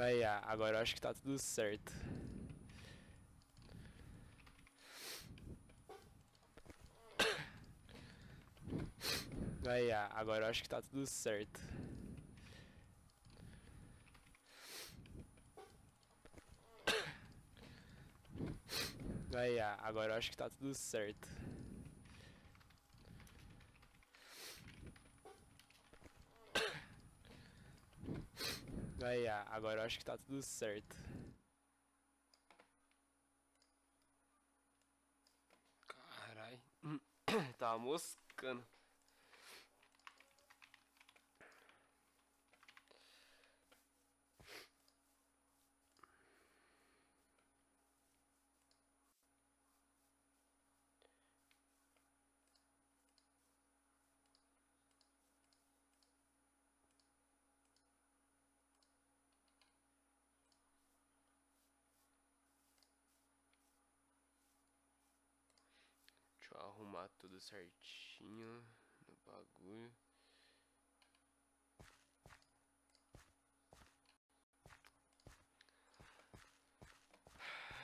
Aí, agora eu acho que tá tudo certo. Aí, ah, agora eu acho que tá tudo certo. Aí, ah, agora eu acho que tá tudo certo. Aí, ah, agora eu acho que tá tudo certo. Carai, tava moscando. Deixa eu arrumar tudo certinho no bagulho.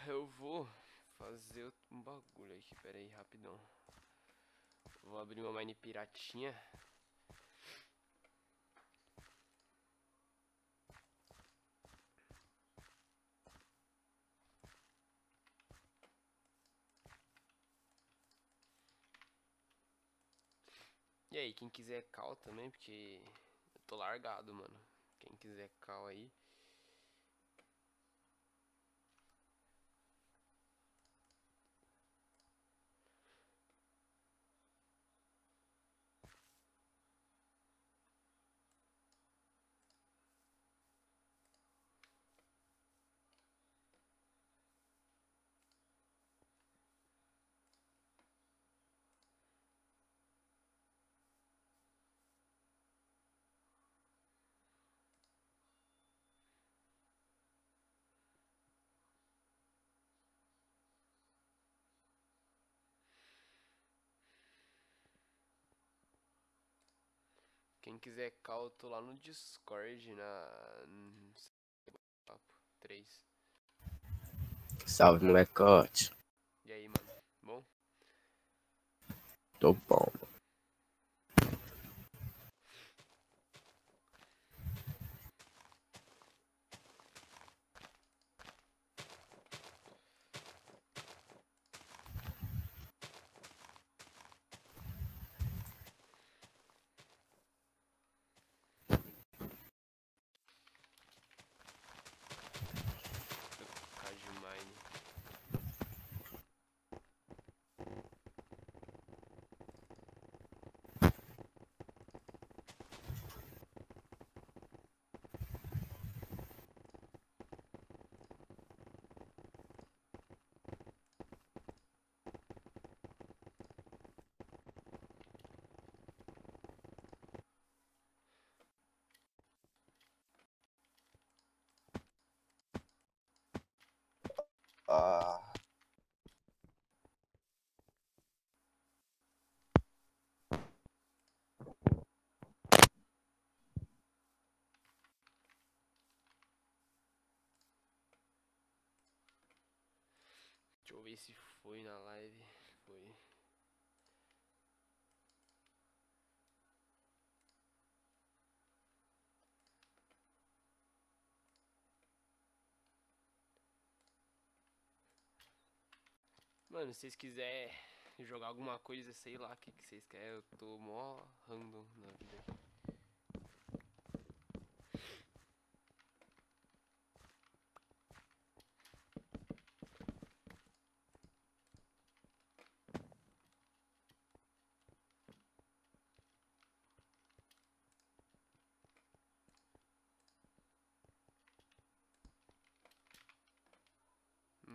Eu vou fazer um bagulho aqui, pera aí, rapidão. Vou abrir uma mine piratinha. Quem quiser cal também, porque eu tô largado, mano. Quem quiser cal aí. Quem quiser cal, eu tô lá no Discord, na... 3. Salve, molecote. E aí, mano? Bom? Tô bom. Trocar de mine. Ah. Ver se foi na live. Foi. Mano, se vocês quiserem jogar alguma coisa, sei lá o que, que vocês querem, eu tô mó random na vida aqui.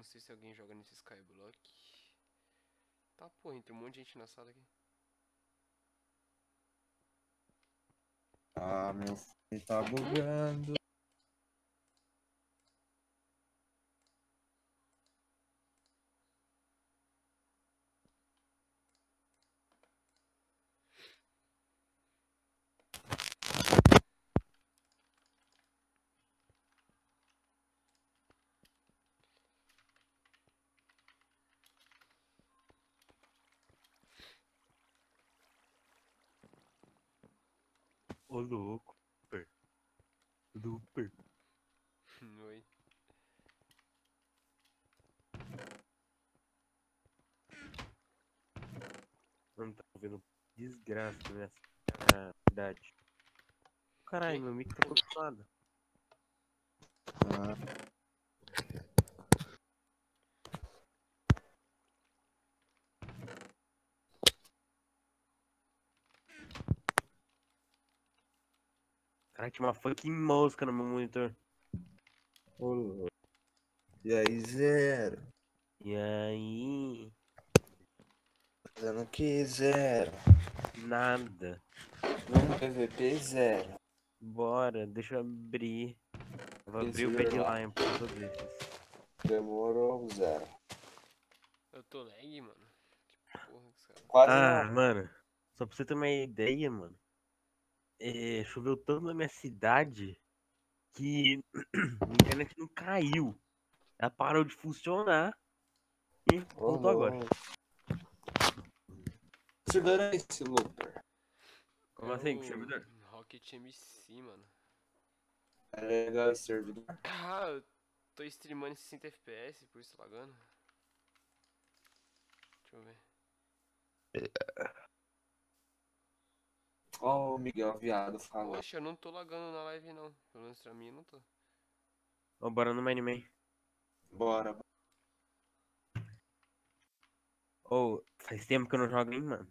Sei se alguém joga nesse Skyblock. Tá, porra, entra um monte de gente na sala aqui. Ah, meu filho tá bugando. Ô louco. Super. Super. Oi. Mano, tá vendo desgraça nessa cidade. Caralho, meu mic tá acostumado. Ah, Caralho, tinha uma fucking mosca no meu monitor. ô louco. E aí, zero? E aí? Fazendo o que, zero? Nada. Vamos PVP, zero. Bora, deixa eu abrir. Vou abrir o. Lion pra todos esses. Demorou, zero. Eu tô lag, mano. Que porra que cara. Quase Ah, nada. mano. Só pra você ter uma ideia, mano. É, choveu tanto na minha cidade que a internet não caiu. Ela parou de funcionar e voltou agora. louco. Que servidor é esse, Looper? Como É assim? Que o servidor? Rocket MC, mano. É legal esse servidor. Ah, eu tô streamando em 60 FPS, por isso lagando. Deixa eu ver. Ó o Miguel Viado falando. Poxa, eu não tô lagando na live não. Pelo menos pra mim eu não tô. Ó, bora no Mine Man. Bora. Ô, faz tempo que eu não jogo, hein, mano.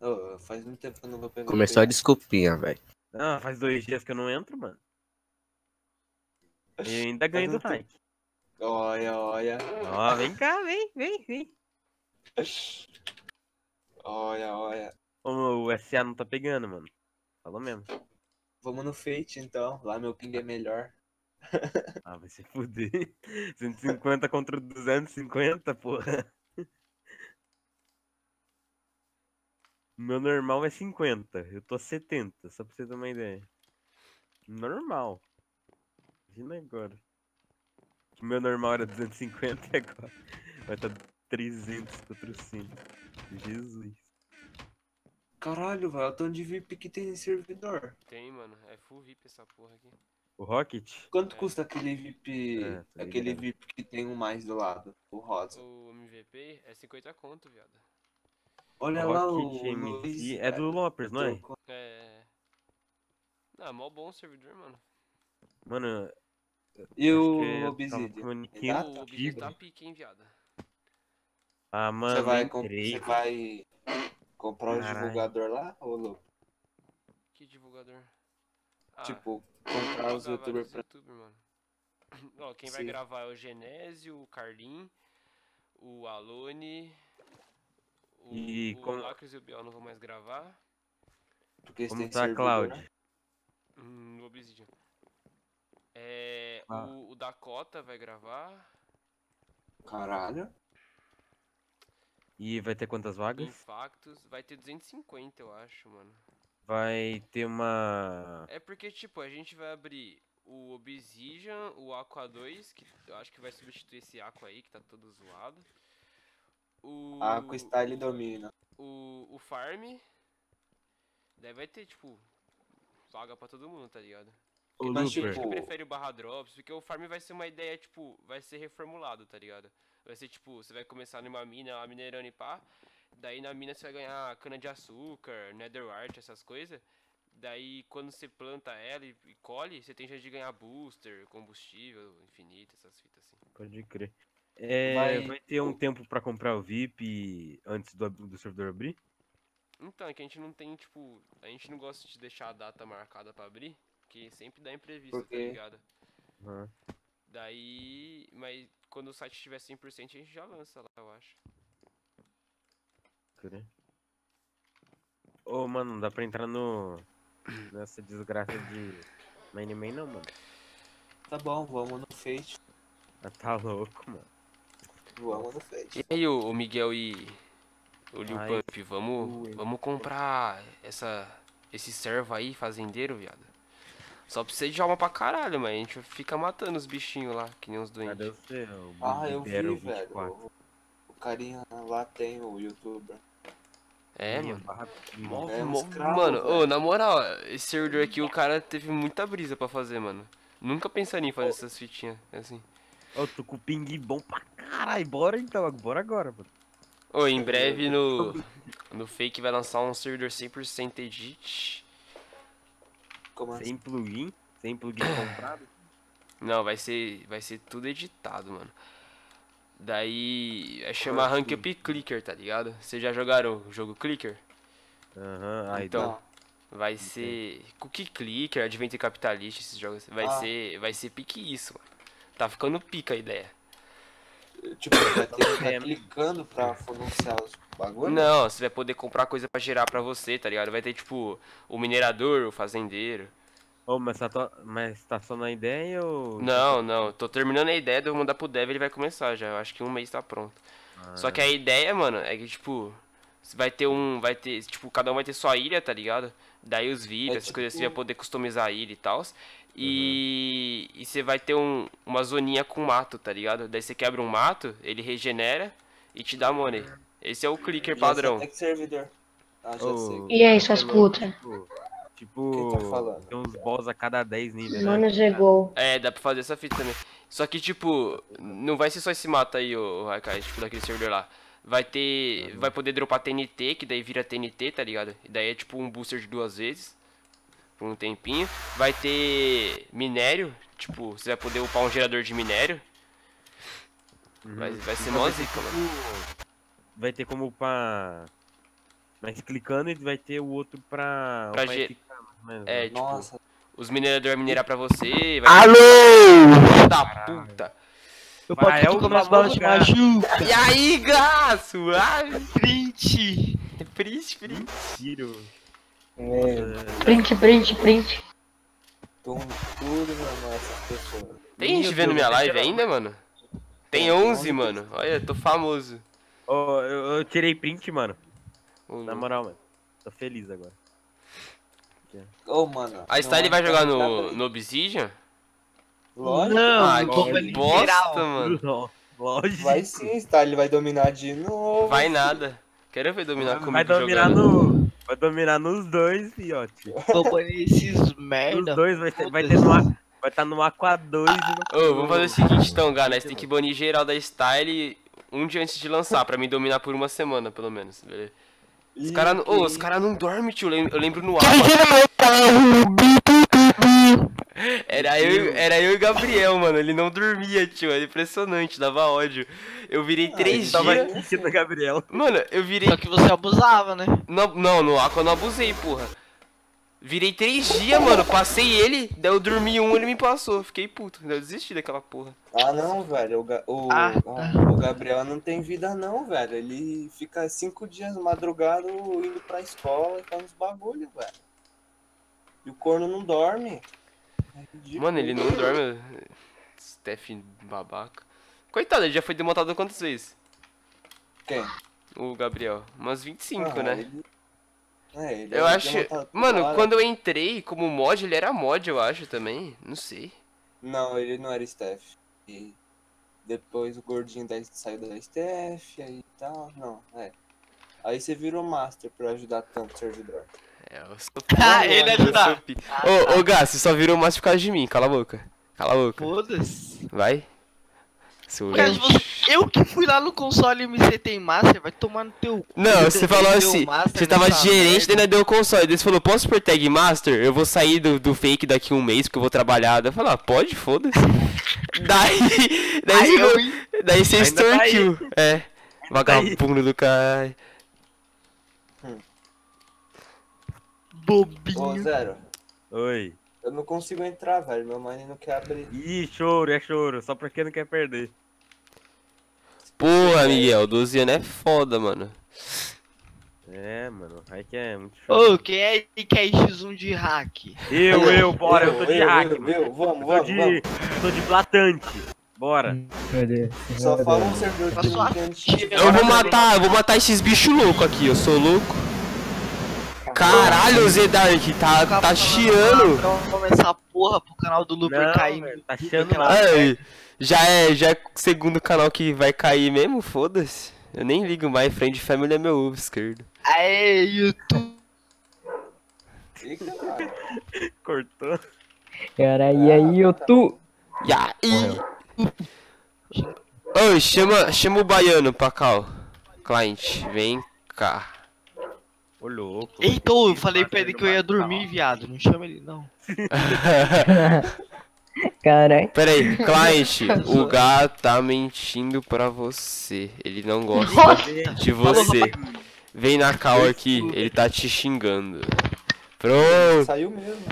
Ô, faz muito tempo que eu não vou pegar. Começou a desculpinha, velho. Ah, faz dois dias que eu não entro, mano. E ainda ganho do. Nike. Olha, olha. Ó, vem cá, vem, vem, vem. Olha, olha. O SA não tá pegando, mano. Falou mesmo. Vamos no Fate então. Lá meu ping é melhor. Ah, vai se fuder. 150 contra 250, porra. Meu normal é 50. Eu tô a 70, só pra você ter uma ideia. Normal. Imagina agora. Que meu normal era 250 e agora vai estar 300 contra 100. Jesus. Caralho, velho. O tanto de VIP que tem nesse servidor. Tem, mano. É full VIP essa porra aqui. O Rocket? Quanto É. custa aquele VIP. É, tô aquele ligado. VIP que tem um mais do lado? O rosa. O MVP é 50 conto, viado. Olha lá o. Luiz, é do Lopers, não é? trocou- É. Não, mó bom o servidor, mano. Mano, E o tava Obsidian? com o niquinho Exato. o antigo. bicho tá pique, hein, viado. Ah, mano, Você vai, você vai comprar o Caralho. divulgador lá, ô louco? Que divulgador. Ah, Tipo, comprar os youtubers pra. youtuber, mano. Ó, quem vai Sim. gravar é o Genésio, o Carlin, o Alone, o, E o como- e o Biel não vão mais gravar. Porque Como tá a. Cloud? Hum, no Obsidian. É, Ah. o, o Dakota vai gravar. Caralho. E vai ter quantas vagas? Infactus. Vai ter 250, eu acho, mano. Vai ter uma. É porque, tipo, a gente vai abrir o Obsidian, o Aqua 2, que eu acho que vai substituir esse Aqua aí, que tá todo zoado. O, Aqua Style domina. o, o Farm. Daí vai ter, tipo, vaga pra todo mundo, tá ligado? O Mas, Looper. tipo, que prefere o barra drops, porque o farm vai ser uma ideia, tipo, vai ser reformulado, tá ligado? Vai ser tipo, você vai começar numa mina, lá minerando e pá, daí na mina você vai ganhar cana de açúcar, netherite, essas coisas. Daí quando você planta ela e, e colhe, você tem chance de ganhar booster, combustível, infinito, essas fitas assim. Pode crer. É, vai... Vai- ter um tempo pra comprar o VIP antes do, do servidor abrir? Então, é que a gente não tem, tipo, a gente não gosta de deixar a data marcada pra abrir, porque sempre dá imprevisto, tá ligado? Aham. Daí, mas quando o site estiver 100% a gente já lança lá, eu acho. Crer. Ô, mano, não dá pra entrar no. nessa desgraça de Mine Man não, mano. Tá bom, vamos no Fate. Ah, tá louco, mano. Vamos no Fate. E aí, o Miguel e o Liu Ai, Pump, vamos, vamos comprar essa, esse servo aí, fazendeiro, viado. Só precisa de alma pra caralho, mas a gente fica matando os bichinhos lá, que nem os Cadê doentes. você? O Ah, eu vi, velho. 24. O, o carinha lá tem o youtuber. É, mano. barra- É escravo, mano, ô, na moral, esse servidor aqui o cara teve muita brisa pra fazer, mano. Nunca pensaria em fazer essas fitinhas assim. Ô, tô com o ping bom pra caralho. Bora então, bora agora, mano. Ô, em breve no, no Fake vai lançar um servidor 100% edit. Como assim? Sem plugin, sem plugin comprado. Não, vai ser, vai ser tudo editado, mano. Daí, é chamar Rank Up Clicker, tá ligado? Vocês já jogaram o jogo Clicker? Aham, aí Então, vai ser Cookie Clicker, Adventure Capitalist, esses jogos. Vai Ah. ser, vai ser pique isso, mano. Tá ficando pica a ideia. Tipo, vai ter que É. ficar clicando pra financiar os bagulhos? Não, você vai poder comprar coisa pra gerar pra você, tá ligado? Vai ter tipo o minerador, o fazendeiro. Ô, mas, tá, to- mas tá só na ideia ou. Não, não, tô terminando a ideia, eu vou mandar pro Dev, ele vai começar já. Eu acho que um mês tá pronto. Ah, Só que a ideia, mano, é que tipo, você vai ter um, vai ter, tipo, cada um vai ter sua ilha, tá ligado? Daí os vídeos, É essas coisas assim, tipo- vai poder customizar a ilha e tal. E, e você vai ter um, uma zoninha com mato, tá ligado? Daí você quebra um mato, ele regenera e te dá money. Esse é o clicker Já padrão. sei até que servidor. Ah, já Ô, sei. E aí, suas é putas? Tipo, tipo tá tem uns boss a cada 10 níveis, né? Mano, chegou. É, dá pra fazer essa fita também. Só que, tipo, não vai ser só esse mato aí, ô Haikai, tipo, daquele servidor lá. Vai ter. Vai poder dropar TNT, que daí vira TNT, tá ligado? E daí é tipo um booster de duas vezes. Por um tempinho. Vai ter minério, tipo, você vai poder upar um gerador de minério. Uhum. Vai, vai ser mó zica, mano. Vai ter como pra. Mas clicando e vai ter o outro pra. Pra ge- ficar, É, né? tipo, Nossa, os mineradores minerar pra você. Vai Alô! Filho da puta. Eu Vai, posso é o machuca. E aí, gaço? Ai, Print. print, print. Tiro. meu, Print, print, print. tum, tudo, mano, essas pessoas. Tem gente vendo minha live ainda, mano? Tem Tem 11, 11, mano. Olha, tô famoso. Ô, eu, eu tirei print, mano. Na moral, mano. Tô feliz agora. Ô, mano. A Style vai jogar no, no Obsidian? Lógico. Não, Ah, que bosta, mano. Lógico. Vai sim, Style vai dominar de novo. Vai nada. Quero ver dominar comigo Vai dominar jogando. no. Vai dominar nos dois, fiote. Vou banir esses Os merda. dois vai ter, vai ter no A- Vai estar no Aqua 2 e no. Ô, vamos fazer o seguinte então, Gá. Nós tem que banir geral da Style um dia antes de lançar, pra mim dominar por uma semana, pelo menos. Beleza? Os caras os isso. cara não dormem, tio. Eu lem- eu lembro no APA. Era eu, era eu e o Gabriel, mano. Ele não dormia, tio. Era impressionante, dava ódio. Eu virei Ah, três Tava dias. o Gabriel. Mano, eu virei Só que você abusava, né? Não, não, no Aqua eu não abusei, porra. Virei três dias, mano. Passei ele, daí eu dormi um, ele me passou. Fiquei puto. daí Eu desisti daquela porra. Ah, não, velho. O, Ga- o, Ah, o- o Gabriel não tem vida, não, velho. Ele fica cinco dias madrugado indo pra escola e faz uns bagulho, velho. E o corno não dorme. É. Mano, ele não dorme. Steph babaca. Coitado, ele já foi demontado quantas vezes? Quem? O Gabriel. Umas 25, Ah, né? ele- É, ele Eu é acho. Mano, hora. quando eu entrei como mod, ele era mod, eu acho também. Não sei. Não, ele não era Steph. E depois o gordinho da, saiu da Steph, aí tal. Não, é. Aí você virou master pra ajudar tanto o servidor. É, eu sou Ah, ele ajudar. pi- Ô, ô, Gá, você só virou mais por causa de mim. Cala a boca. Cala a boca. Foda-se. Vai. Seu Cara, lixo. você- Eu que fui lá no console MC tem Master, vai tomar no teu cu. Não, você falou assim, você tava gerente, merda. daí ainda deu o console. Daí você falou, posso por tag master? Eu vou sair do, do fake daqui um mês, porque eu vou trabalhar. Daí eu falei, ah, pode, foda-se. daí, daí, Aí eu você, daí você Ainda tá extorquiu. É, vagabundo do caralho. Ô, bobinho. Zero, Oi. Eu não consigo entrar, velho. Meu mãe não quer abrir. Ih, choro, é choro. Só porque não quer perder. Porra, Miguel, 12 anos é foda, mano. É, mano. Aí que é muito show. Ô, quem é que quer X1 de hack? Eu, eu, bora, eu tô de eu, hack, eu, eu, vamos, Eu tô vamos, de. vamos. eu tô de platante. Bora. Só fala um servidor que. Eu vou matar, eu vou matar esses bichos loucos aqui, eu sou louco. Caralho, Zedark, tá, tá chiando. Vamos começar a porra pro canal do Looper Não, cair. tá chiando lá. Ai, já é, já é o segundo canal que vai cair mesmo, foda-se. Eu nem ligo mais, Friend Family é meu ovo esquerdo. Aê, YouTube. Cara. Cortou. Caralho, e aí, eu tu. E aí? Ô, chama, chama o baiano pra cá, ó. Client, vem cá. Ô louco. Eita, eu falei pra ele que eu ia dormir, viado. Não chama ele, não. Caralho. Pera aí, client, o gato tá mentindo pra você. Ele não gosta de você. Vem na cal aqui, ele tá te xingando. Pronto. Saiu mesmo.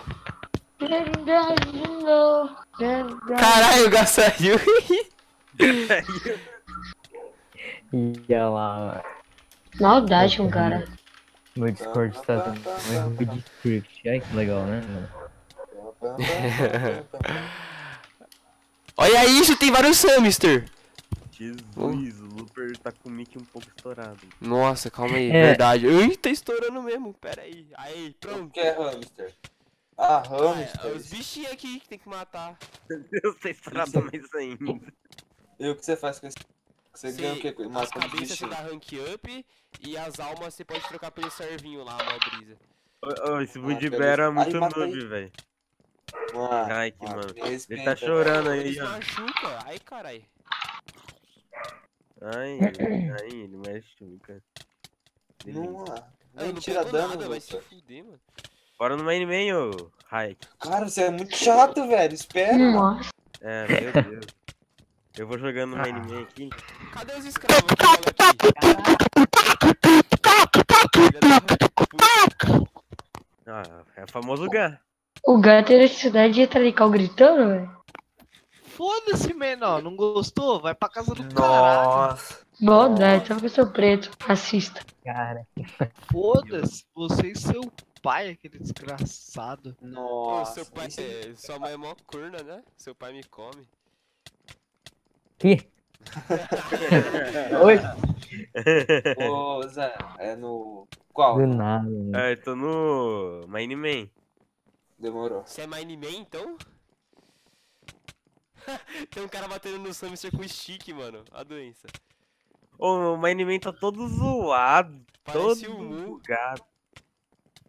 Caralho, o gato saiu. Ia lá, mano. Maldade com o cara. Meu Discord tá tendo um erro de script. Ai, que legal, né, mano? Olha isso, tem vários hamster. Jesus, o Looper tá com o mic um pouco estourado. Nossa, calma aí, É. verdade. Ui, tá estourando mesmo. Pera aí. Aí, O pronto. que é hamster? Ah, Ah, hamster. é, os bichinhos aqui que tem que matar. Eu sei estourado mais ainda. E o que você faz com esse? Você Cê- ganha o quê? As cabeças você dá rank up e as almas você pode trocar pelo servinho lá, mó brisa. Ô, ô, esse Ah, Budibero é muito noob, velho. Ai, que mano, Ele tá chorando aí, ó. machuca. Ai, carai. Ai, ai, ele machuca. velho. Não, ah, não tira dano, nada, vai se fuder, mano. Bora no main main, ô Raik. Cara, você é muito chato, velho. Espera. Nossa. É, meu Deus. Eu vou jogando no main main aqui. Cadê os escravos. Ah, é o famoso Gá. O gato da cidade entra ali cal gritando, velho. Foda-se, menor. Não gostou? Vai pra casa do caralho. Nossa. Maldade, só porque eu sou preto. Racista. Cara. Foda-se. Você e seu pai, aquele desgraçado. Nossa. seu pai, é, sua mãe é mó corna, né? Seu pai me come. Que? Oi? Ô, Zé, é no. Qual? Do nada, mano. Ah, eu tô no main main. Demorou. Você é Mine Man, então? Tem um cara batendo no hamster com stick, mano. A doença. Ô, o main main tá todo zoado. Parece todo Mu. bugado.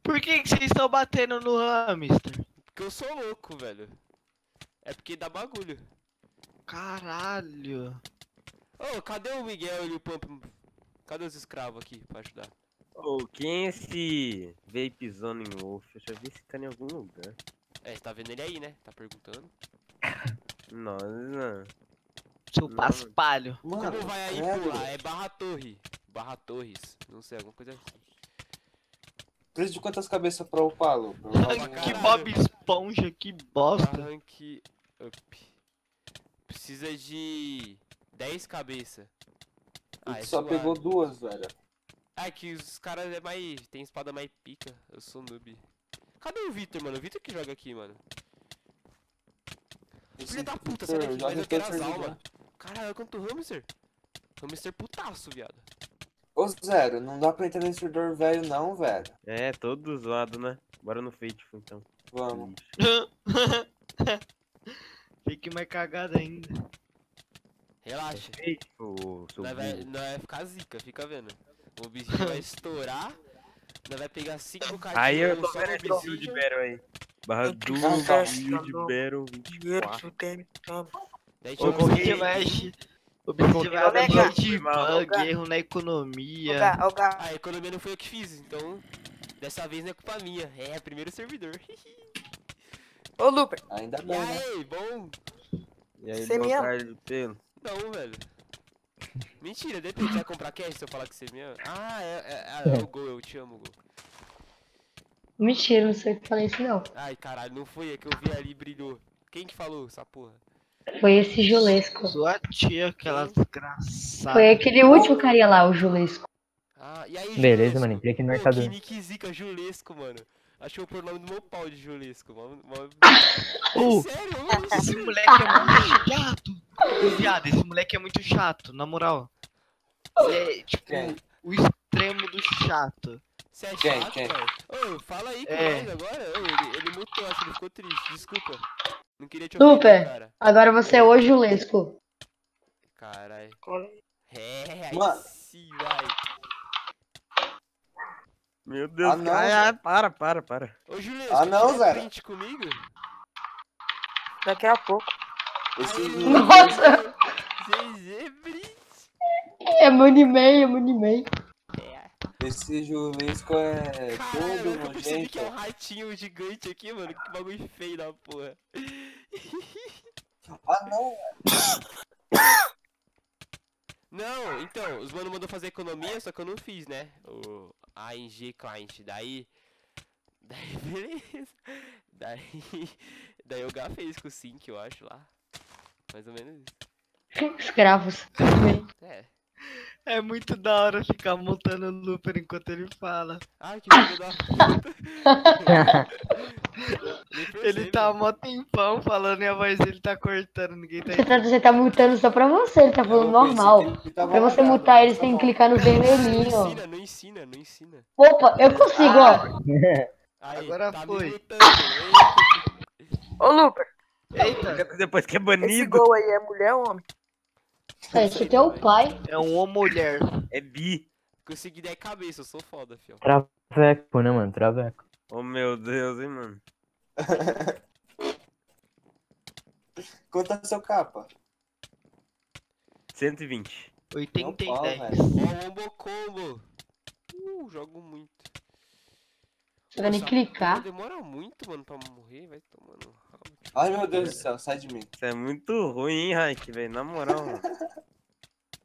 Por que, que vocês estão batendo no hamster? Porque eu sou louco, velho. É porque dá bagulho. Caralho. Ô, cadê o Miguel e o Pump? Cadê os escravos aqui pra ajudar? Ô, quem é esse Vape Zone Wolf? Deixa eu ver se tá em algum lugar. É, você tá vendo ele aí, né? Tá perguntando. Nossa. Seu Não. paspalho. Mano, Como vai aí credo. pular? É barra torre. Barra torres. Não sei, alguma coisa assim. Preciso de quantas cabeças pra upar, Lu? Upar que. Bob Esponja, que bosta. Rank up. Precisa de 10 cabeças. Tu é só suave. pegou duas, velho. Ah, é que os caras é mais. Tem espada mais pica. Eu sou noob. Cadê o Victor, mano? O Victor que joga aqui, mano. Filha da puta, sai daqui, mas eu quero as almas. Caralho, quanto hamster. Hamster putaço, viado. Ô, Zero, não dá pra entrar nesse servidor velho, não, velho. É, todo zoado, né? Bora no Fateful então. Vamos. Fique mais cagada ainda. Relaxa. Fateful, seu Nós vai, nós vai ficar zica, fica vendo. O bichinho vai estourar. Nós vai pegar 5 cartinhas. Aí eu tô vendo esse build Obsidian. battle aí. Barra do Caraca. build battle 24. Daí Ô, tinha O Beat mexe. O Ô, dar Gá. de Ô, bug, erro na economia. A economia não foi eu que fiz, então. Dessa vez não é culpa minha. É, primeiro servidor. Ô, Luper, Ainda e bem, né? aí, bom? E aí, Você meu me ama? cara de pelo. Não, velho. Mentira, depende. Você vai comprar cash se eu falar que você me ama? Ah, é, é, é, é o Gol, eu te amo, Gol. Mentira, não sei o que falei isso não. Ai, caralho, não foi, é que eu vi ali e brilhou. Quem que falou essa porra? Foi esse Julesco. Sua tia, aquela desgraçada. Foi aquele último carinha lá, o Julesco. Ah, e aí, Beleza, Julesco? mano. Entrei aqui no mercado. que nick zica, Julesco, mano. Acho que eu vou pôr o nome do meu pau de Julesco. Mó, mó... Ô, Sério, mano? esse moleque é muito chato. Viado, esse moleque é muito chato, na moral. Ele é, tipo, Quem? o extremo do chato. Você é Quem, chato, quem? velho? Ô, fala aí com É. nós agora. Ô, ele, ele mutou, acho que ele ficou triste. Desculpa. Não queria te Super. ofender, cara. Agora você é o Julesco. Caralho. É, aí Mano, sim, vai. Meu Deus, Ah, não, ai, Zé. ai, para, para, para. Ô, Julius, Ah, não, Zé. print comigo? Daqui a pouco. Esse Julius- Nossa. GG, print. É money man, é money man. esse Julisco é Caralho, todo eu percebi que é um ratinho gigante aqui, mano. Que bagulho feio da porra. Ah, não, Não, então, os mano mandou fazer economia, só que eu não fiz, né? O ANG Client. Daí. Daí, beleza. Daí. Daí o Gá fez com o Sync, eu acho lá. Mais ou menos isso. Escravos. É. É muito da hora ficar montando o Looper enquanto ele fala. Ai, que filho da puta. Ele tá mó tempão falando e a voz dele tá cortando, ninguém tá Você tá, você tá mutando só pra você, ele tá falando normal. tava Pra você mutar mas ele, você tá tem que clicar no Não vermelhinho. ensina, não ensina, não ensina. Opa, eu consigo, ó. Aí, Agora tá foi. Ô, Looper, Eita, Depois que é esse banido, gol aí é mulher ou homem? É, Esse teu pai. é um homem mulher. é bi. Consegui 10 cabeça, eu sou foda, fião. Traveco, né, mano? Traveco. Oh, meu Deus, hein, mano. Quanto é seu capa? 120. 80 e Não, pau, 10. velho. Ó, o Ombo Combo. Uh, jogo muito. Você vai nem clicar. Demora muito, mano, pra morrer, vai tomando. Ai, meu Deus do céu, sai de mim. Isso é muito ruim, hein, Raik, velho. Na moral, mano.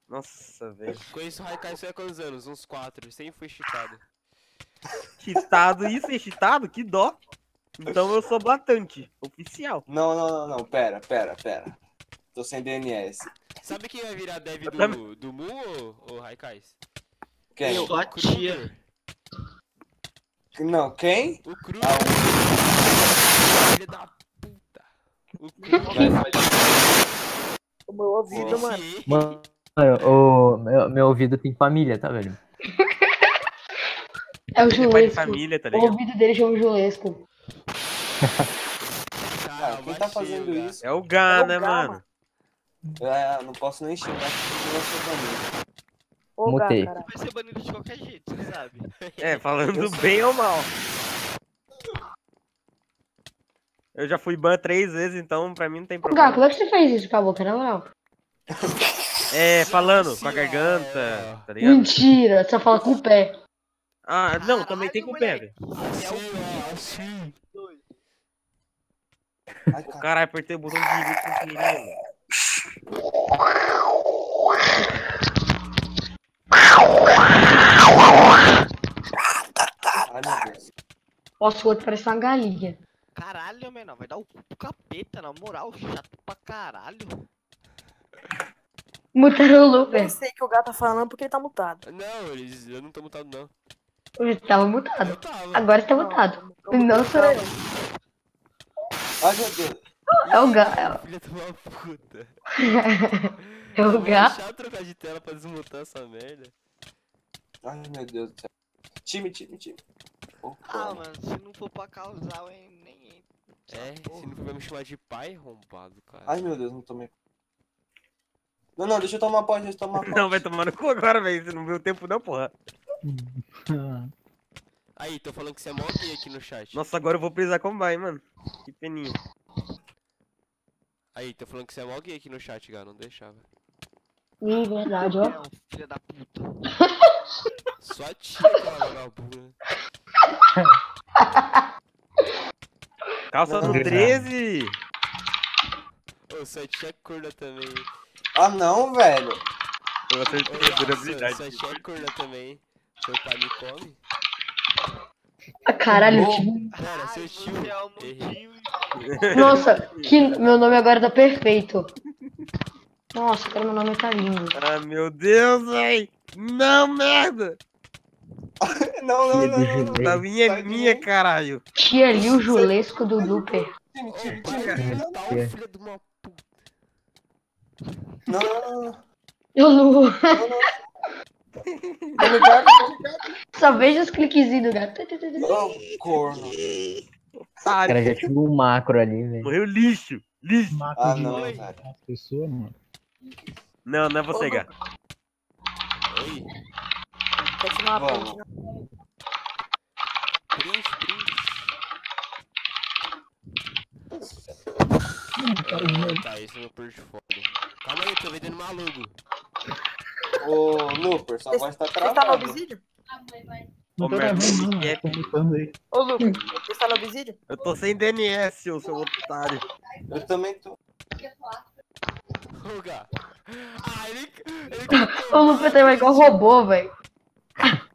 Nossa, velho. Conheço o Haikai há quantos anos? Uns 4, sempre fui cheatado. Cheatado isso, é cheatado? Que dó. Então eu sou blatante. Oficial. Não, não, não, não, pera, pera, pera. Tô sem DNS. Sabe quem vai virar dev do, do Mu ou, ou Haikais? Quem? Eu. Sua tia. Não, quem? O Cruz. Ah, Filho da puta. O meu ouvido, mano. Mano, o meu, meu ouvido tem família, tá, velho? É o Julesco. família, tá O ouvido dele chama Julesco. Ah, quem tá fazendo isso? É o Gá, É o né, Gá, mano? É, não posso nem xingar porque eu sou banido. Ô, Mutei. cara. Vai ser banido de qualquer jeito, você sabe. É, falando bem ou mal. Eu já fui ban três vezes, então pra mim não tem problema. como é que você fez isso com a boca, na moral? É, falando com a garganta, tá ligado? Mentira, só fala com o pé. Ah, não, também tem com o pé, velho. Cara. Caralho, apertei o botão de direito meu Deus. Nossa, o outro parece uma galinha. Caralho, menor, vai dar o cu pro capeta, na moral, chato pra caralho. Mutaram o Eu Looper. sei que o gato tá falando porque ele tá mutado. Não, eles, eu não tô mutado, não. Ele tava Eu mutado. tava. Agora está mutado. Não sou eu. Ai, meu Deus. É o Gá. Filha de uma puta. É o Gá. deixar eu trocar de tela pra desmutar essa merda. Ai, meu Deus do céu. Time, time, time. Ah, mano, se não for pra causar, eu nem entro. É, se não for vai me chamar de pai, arrombado, cara. Ai, meu Deus, não tomei. Não, não, deixa eu tomar pó, deixa eu tomar pó. Não, vai tomar no cu agora, velho. Você não viu o tempo não, porra. Aí, tô falando que você é mó gay aqui no chat. Nossa, agora eu vou precisar combar, hein, mano. Que peninha. Aí, tô falando que você é mó gay aqui no chat, cara. Não deixava. Ih, verdade, ó. É filho da puta. Sua tia, aquela vagabunda. Calça do Não. 13. Ô, tia é corna também. Ah, não, velho. Eu acertei a durabilidade. tia é corna também. Seu pai me come. Ah, Caralho, tio. Seu você é Errei. Nossa, que meu nome agora tá perfeito. Nossa, cara, meu nome tá lindo. Ah, meu Deus, véi. Não, merda. Não, não, não, não, não. Da minha é minha, caralho. Tia Lil Julesco do de Não, não, não, não. Eu não. Só vejo os cliquezinhos do gato. Ô, corno. O cara já tirou um macro ali, velho. Morreu lixo. Lixo. Mato Ah, não, velho. as pessoas, mano. Não, não é você, Gá. Oi? Continua, Vamos. continua. Print, print. Ah, tá, esse é meu portfólio. Calma aí, tô vendendo uma logo. Ô, Looper, sua voz tá Você tá no travada. Obsidian? Ô, merda, é- mutando aí. Ô, Lucas, você tá no Obsidian? Eu tô sem DNS, ô seu otário. Eu também tô. Ô, Gá. Ah, ele. ele O Lucas tá igual robô, velho.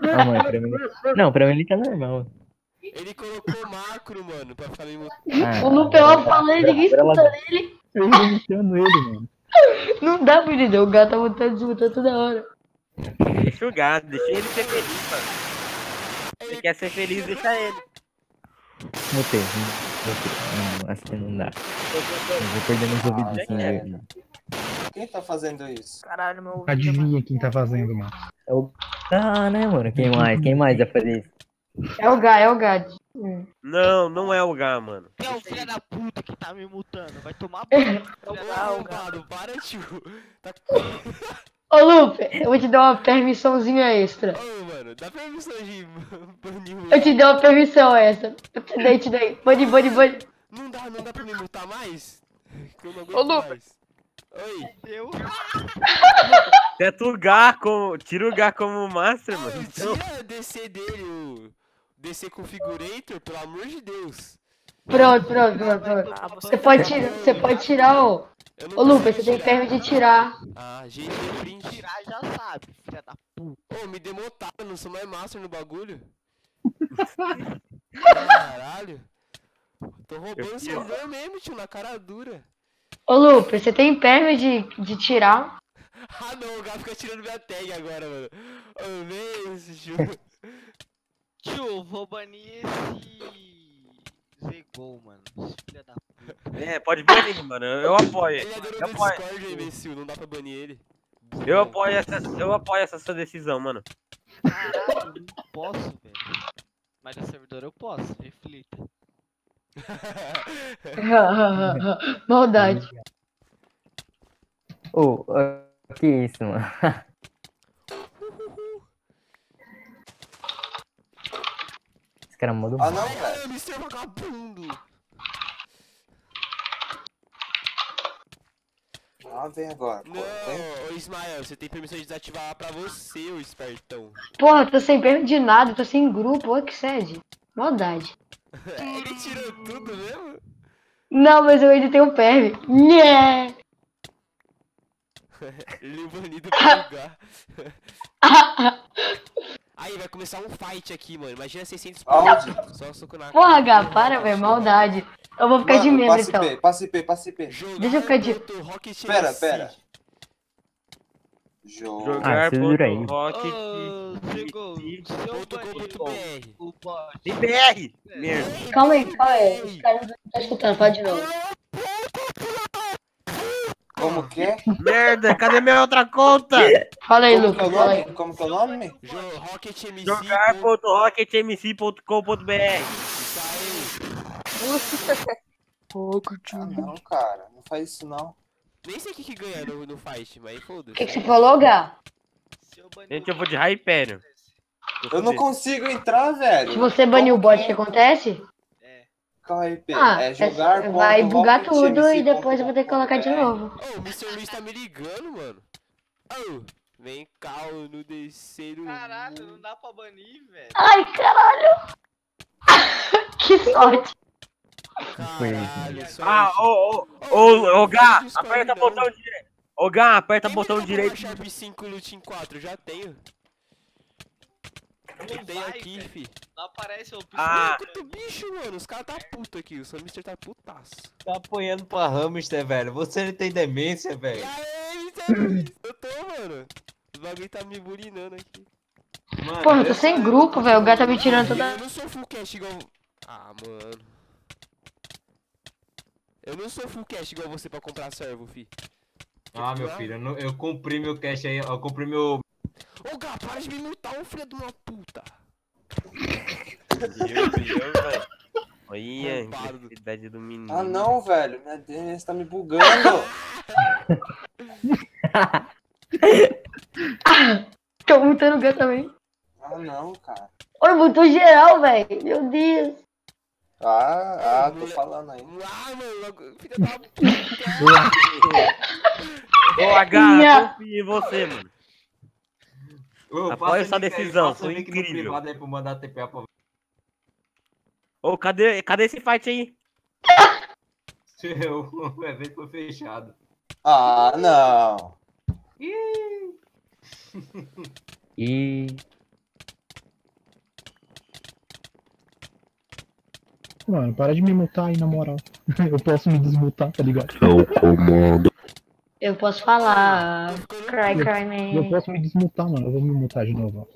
Não, mano, pra mim. Não, pra mim ele tá normal. Ele colocou macro, mano, pra ficar me mutando. O eu falei, ninguém escuta ele. Eu tô mutando ele, mano. Não dá pra entender, o gato tá mutando, desmutando toda hora. Deixa o gato, deixa ele ser feliz, mano. Ele quer ser feliz, deixa ele. Mutei. Não, assim não dá. Eu vou perder meus ouvidos assim, né? Quem tá fazendo isso? Caralho, meu ouvido. Adivinha quem tá fazendo, mano. Ah, né, mano? Quem mais? Quem mais vai fazer isso? É o gato, é o. Hum. Não, não é o Gá, mano. É o filho da puta que tá me mutando? Vai tomar banho. filha da Ô, puta. mano, para, tio. Tá... Ô, Lupe, eu vou te dar uma permissãozinha extra. Ô, mano, dá permissão de banir o- Eu te dei uma permissão extra. Eu te dei, te dei. Bane, bane, bane. Não dá, não dá pra me mutar mais? Que eu não Ô, aguento Lucas. mais. Oi. Eu? Tenta o Gá como. Tira o Gá como master, mano. Ô, Então, Tira a DC dele, o DC Configurator, pelo amor de Deus. Pronto, pronto, pronto, pronto. Ah, você Você pode tirar, você pode tirar o. Ô, Lupe, consigo você tem perna de tirar. Ah, GG print. Tirar já sabe, filha da puta. Ô, me demotaram, não sou mais master no bagulho. Caralho. Tô roubando Eu o vi, ó. servidor mesmo, tio, na cara dura. Ô, Lupe, você tem perna de, de tirar. Ah não, o gato fica tirando minha tag agora, mano. Ô, vem esse tio. Tio, vou banir esse. Zegol, mano. Esse filha da puta. É, pode banir, mano. Eu apoio. Ele é dono Eu do apoio. Discord, imbecil, não dá pra banir ele. Eu apoio essa, eu apoio essa sua decisão, mano. Caralho, eu não posso, velho. Mas no servidor eu posso, reflita. Maldade. Ô, ô, que isso, mano? Esse cara muda Ah, muito. não, velho. Ai, Mr. Vagabundo. Ah, vem agora. pô, vem. Não, ô Ismael, você tem permissão de desativar lá pra você, ô espertão. Porra, tô sem perna de nada, tô sem grupo, olha que sede. Maldade. Ele tirou tudo mesmo? Não, mas eu ainda tenho perna. Nhé! Ele é banido pra lugar. Aí, vai começar um fight aqui, mano. Imagina 600 Aonde? pontos. Só soco na Porra, Gá, para, velho, maldade. Eu vou ficar de Mano, membro passe então. P, passe P, passe P. Jogar Deixa eu ficar de- Rocket Pera, pera. Jogar vocês viram aí. rocket Ô, Zegol, se eu Ponto com banir ponto BR. Merda. Calma aí, calma aí. Os caras não estão escutando, fala de novo. Como que é? Merda, cadê minha outra conta? Fala aí, é o Lucas, nome? Como que é o nome? Jo Rocket MC. Jogar.rocketmc.com.br Isso aí. Ah, não, cara. Não faz isso, não. Nem sei o que que ganha no, no fight, mas O foda-se. que, que você falou, Gá? Se eu banir Gente, o eu vou de Hyperion. Eu não consigo entrar, velho. Se você banir o bot, o que acontece? É. Calma aí, P. Ah, é jogar. vai ponto bugar tudo MC e depois eu vou ter que colocar de ponto novo. Ô, o Mr. Luiz tá me ligando, mano. Ô, vem cá no descer Caralho, não dá pra banir, velho. Ai, caralho! que sorte! Caralho, Ah, ô, ô, ô, ô, Gá, aperta o não. botão direito. Ô, Gá, aperta o botão direito. Sharp 5 Loot em 4? Já tenho. Eu tenho vai, aqui, fi. Não aparece o bicho. Ah. Quanto bicho, mano. Os caras tá puto aqui. O Sam Mister tá putaço. Tá apanhando pra hamster, velho. Você não tem demência, E velho. Luiz? Eu tô, mano. O bagulho tá me burinando aqui. Mano, Porra, eu tô sem grupo, velho. O gato tá me tirando toda. Eu não sou full cash igual. Ah, mano. Eu não sou full cash igual você pra comprar servo, fi. Ah, meu filho, eu, não- eu comprei meu cash aí, eu comprei meu. Ô, Gá, para de me multar, ô filho de uma puta. Meu Deus, velho. Olha a intensidade do menino. Ah, não, velho. Meu Deus, tá me bugando. mutando o Gun também. Ah, não, cara. Oi, mutou geral, velho. Meu Deus. Ah, ah, tô falando aí. Ah, mano, logo. Filha da puta. Ô, H, Minha- confio em você, mano. Apoio passa essa o decisão, o foi incrível. aí pra eu mandar TPA pra Ô, cadê, cadê esse fight aí? você. O evento foi fechado. Ah, não. E. Mano, para de me mutar aí, na moral. Eu posso me desmutar, tá ligado? Eu posso falar. Cry, cry, Eu man. posso me desmutar, mano. Eu vou me mutar de novo.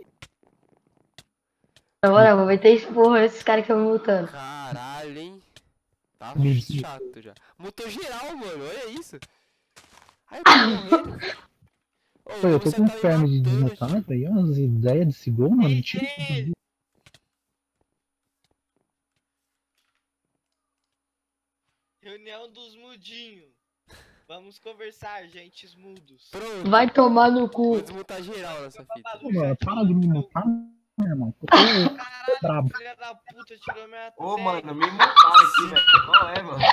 Na moral, vou meter esporra esses caras que estão me mutando. Caralho, hein? Tá chato já. Mutou geral, mano. Olha isso. Ai, eu tô morrendo. Pô, eu tô com tá fome de desmutar, tio. velho. As ideias desse gol, mano. Ei, Tira ei. Reunião dos mudinhos. Vamos conversar, gentes mudos. Pronto. Vai tomar no cu. Vou desmutar geral nessa fita. Pô, mano, para de me mutar, meu irmão. Eu tô Caralho, brabo. filha da puta, tirou minha Ô, tag. mano, me mutaram aqui, velho. Qual é, mano?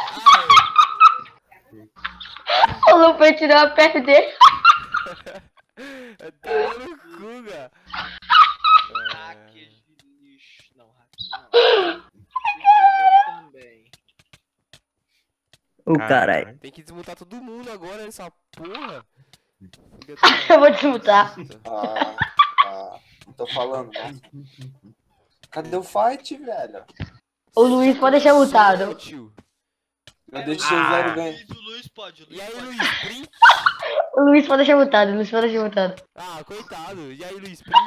O Lupe tirou a perna dele. Tá no cu, cara. Hack de lixo. Não, hack não. Se fudeu também. Ô, caralho. Tem que desmutar todo mundo agora nessa porra. Eu vou desmutar. Ah, ah. Não tô falando, não. Cadê o fight, velho? O Luiz pode deixar mutado. Tio. Eu deixei o zero ganhar. Luiz, o Luiz pode, o Luiz E aí. Luiz, print? O Luiz pode deixar mutado. O Luiz pode deixar mutado. Ah, coitado. E aí, Luiz, print?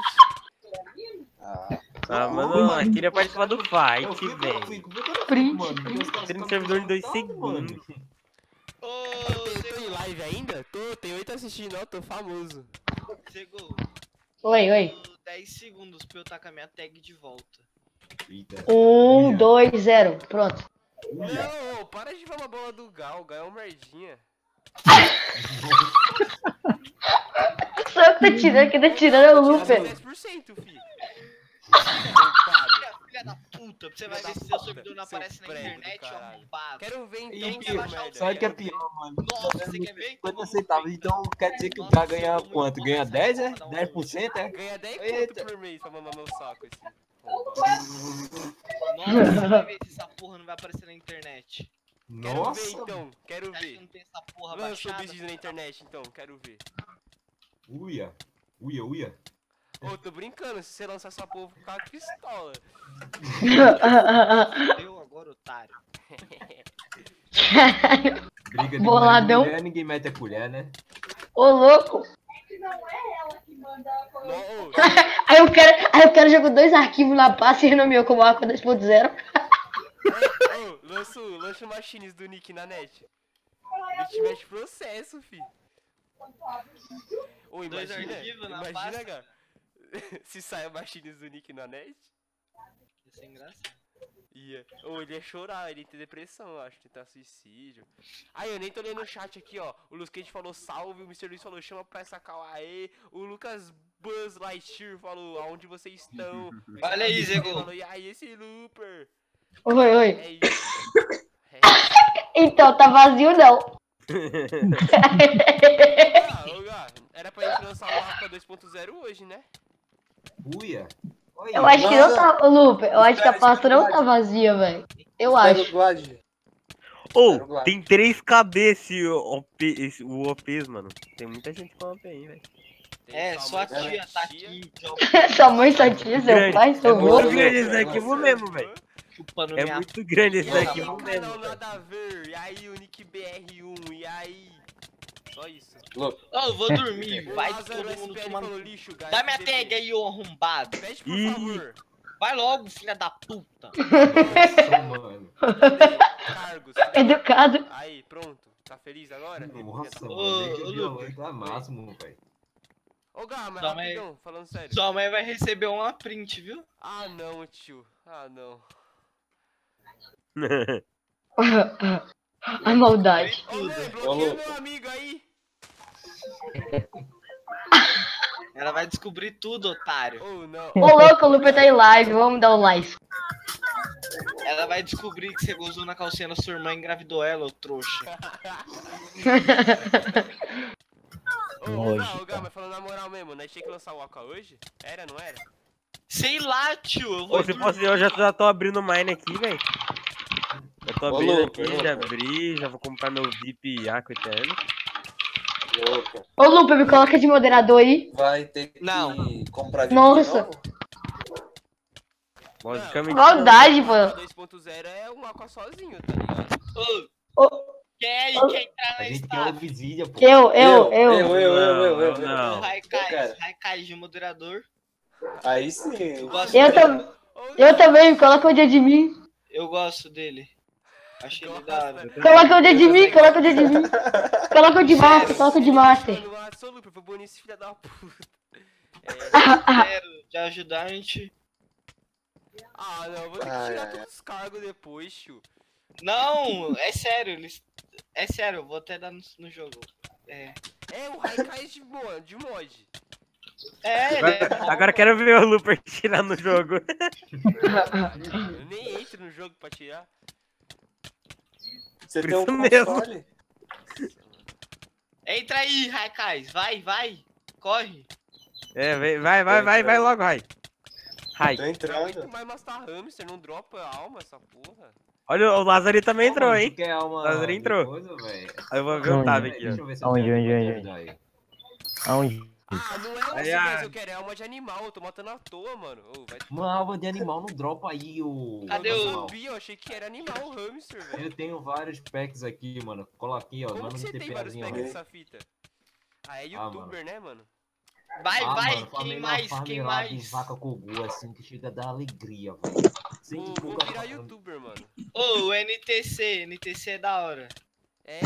Ah, Ah, mano, eu queria participar do fight, velho. que Print, Tem ficam servidor de mutando, mano. segundos. Ô, tô em live ainda? Tô, tem oito assistindo, ó, tô famoso. Sego, Oi, oi. 10 segundos pra eu tacar minha tag de volta. Eita. Um, dois, zero. Pronto. Não, para de falar bola do Gal, o Gal é um merdinha. Só que tô tirando, quem tá tirando é o Lupe. 10%, filho. Filha, da puta, você vai ver se seu servidor não aparece na internet, arrombado. Quero ver então, E seu pior, merda. Sabe o que é Quero ver. pior, mano? Nossa, você quer ver? Então 50 vamos centavos, ver. então quer dizer que o Nossa, cara ganha quanto? Ganha nessa 10, é? porra, dá um 10%, é? Ganha 10 Eita. conto por mês pra mamar meu saco, esse. arrombado. Nossa, você vai ver se essa porra não vai aparecer na internet. Quero ver Nossa, então, quero Será que ver. não tem essa porra Lança o baixada? vídeo na internet então, quero ver. uia. Uia, uia. Ô, tô brincando, se você lançar essa porra, eu vou ficar com pistola. Eu agora, otário. Briga de Boladão. mulher, ninguém mete a colher, né? Ô, louco. Não, ô, Aí eu quero, aí eu quero jogar dois arquivos na pasta e renomeou como Aqua 2.0. ô, lança, o- lança o Machines do Nick na net. Ele te mete processo, fi. Ô, Dois imagina, arquivos na imagina, pasta? cara. Se sai o Machines do Nick na net. Isso é engraçado. Ia. Ou ele ia chorar, ele ia ter depressão, eu acho, tentar suicídio. Aí, eu nem tô lendo o chat aqui, ó. O Luz Cage falou salve, o Mr. Luiz falou chama pra essa Kawaii. O Lucas Buzz Lightyear falou aonde vocês estão. Olha aí, Zego. falou, E aí, esse Looper? Oi, oi. É isso. É. Então, tá vazio não. Ah, ô, Gá, era pra gente lançar o Aqua 2.0 hoje, né? Uia. Olha Eu acho que não tá, Lupe, eu acho que a pasta não tá vazia, velho. Eu acho. o Glad. Ô, tem 3KB esse OP, esse, o OPs, mano. Tem muita gente com OP aí, velho. É, sua tia tá aqui Sua mãe, sua tia, seu Grande, pai, é seu muito avô. grande esse arquivo mesmo, velho. chupando É muito grande esse arquivo mesmo, e aí o Nick BR1, e aí... Só isso. Ô, eu vou dormir. Vai todo mundo falou lixo, guys. Dá minha tag aí, ô arrombado. Pede por Ih. favor. Vai logo, filha da puta. Nossa, mano. Cargos. Educado. Aí, pronto. Tá feliz agora? Nossa, Ô, mano. Ô, o violento é máximo, velho. Ô, Gá, mas rapidão, falando sério. Sua mãe vai receber uma print, viu? Ah, não, tio. Ah, não. A maldade. Ô, Ô, meu amigo aí. Ela vai descobrir tudo, otário. Ou não. Ô, louco, o Luper tá em live. Vamos dar um like. Ela vai descobrir que você gozou na calcinha da sua irmã e engravidou ela, ô trouxa. Ô, ô, ô, Lógico. Gá, mas falando na moral mesmo, nós tinha que lançar o Oca hoje? Era, não era? Sei lá, tio. Eu vou Pô, se fosse eu, já, já tô abrindo o mine aqui, velho. Já tô Ô, abrindo louco, aqui, já abri, já vou comprar meu VIP Aqua Eterno. Louco. Ô, Luper, me coloca de moderador aí. Vai ter que Não. comprar vídeo Nossa. novo? Basicamente. Maldade, pô. 2.0 é um Aqua sozinho, tá ligado? Ô, Ô, quem aí Ô. quer entrar A na gente quer? Obsidia, pô. eu, eu, eu. eu, eu, eu, eu, eu. Não, não. O Eu Raikais, quero. Raikais de moderador. Aí sim. Eu gosto Eu, dele. tam... eu também, coloca o dia de mim. Eu gosto dele. Achei hora. Coloca o dia de mim, coloca o dia de mim. Coloca o de master, coloca o de master. Ah, sou Luper, foi bonito esse filho da puta. Quero de ajudante. Ah, não, eu vou ter que Ai, tirar ai, todos os cargos depois, tio. Não, é sério, eles. É sério, eu vou até dar no, no jogo. É. É, o Raikai de, mo- de mod. É, Agora, é bom. agora quero ver o Looper tirar no jogo. Eu nem entro no jogo pra tirar. Você tem um console? Entra aí, Raikais, vai, vai. Corre. É, vai, vai, vai, vai, vai logo, vai. Vai. Tô Não entrando. mais Master Hamster, não dropa alma essa porra. Olha, o Lazari também entrou, hein? tu quer uma Lázaro entrou. Aí eu vou ver o tab aqui, ó. Deixa eu ver se eu Aonde, tenho onde, te onde? Ah, não é Aí, você ah. mas eu quero, é alma de animal, eu tô matando à toa, mano. Ô, vai Uma alma de animal não dropa aí, o. Cadê eu o- não sabia, eu achei que era animal o hamster, velho. Eu tenho vários packs aqui, mano. Cola aqui, ó. Como que um você tem vários TPzinho, packs ó. dessa fita? Ah, é Ah, youtuber, né, mano? Vai, Ah, vai, mano, quem uma mais, quem lá de mais? vaca Kogu, assim, que chega a dar alegria, velho. Sem Vou, que vou virar youtuber, mano. Ô, o NTC, NTC é da hora. É,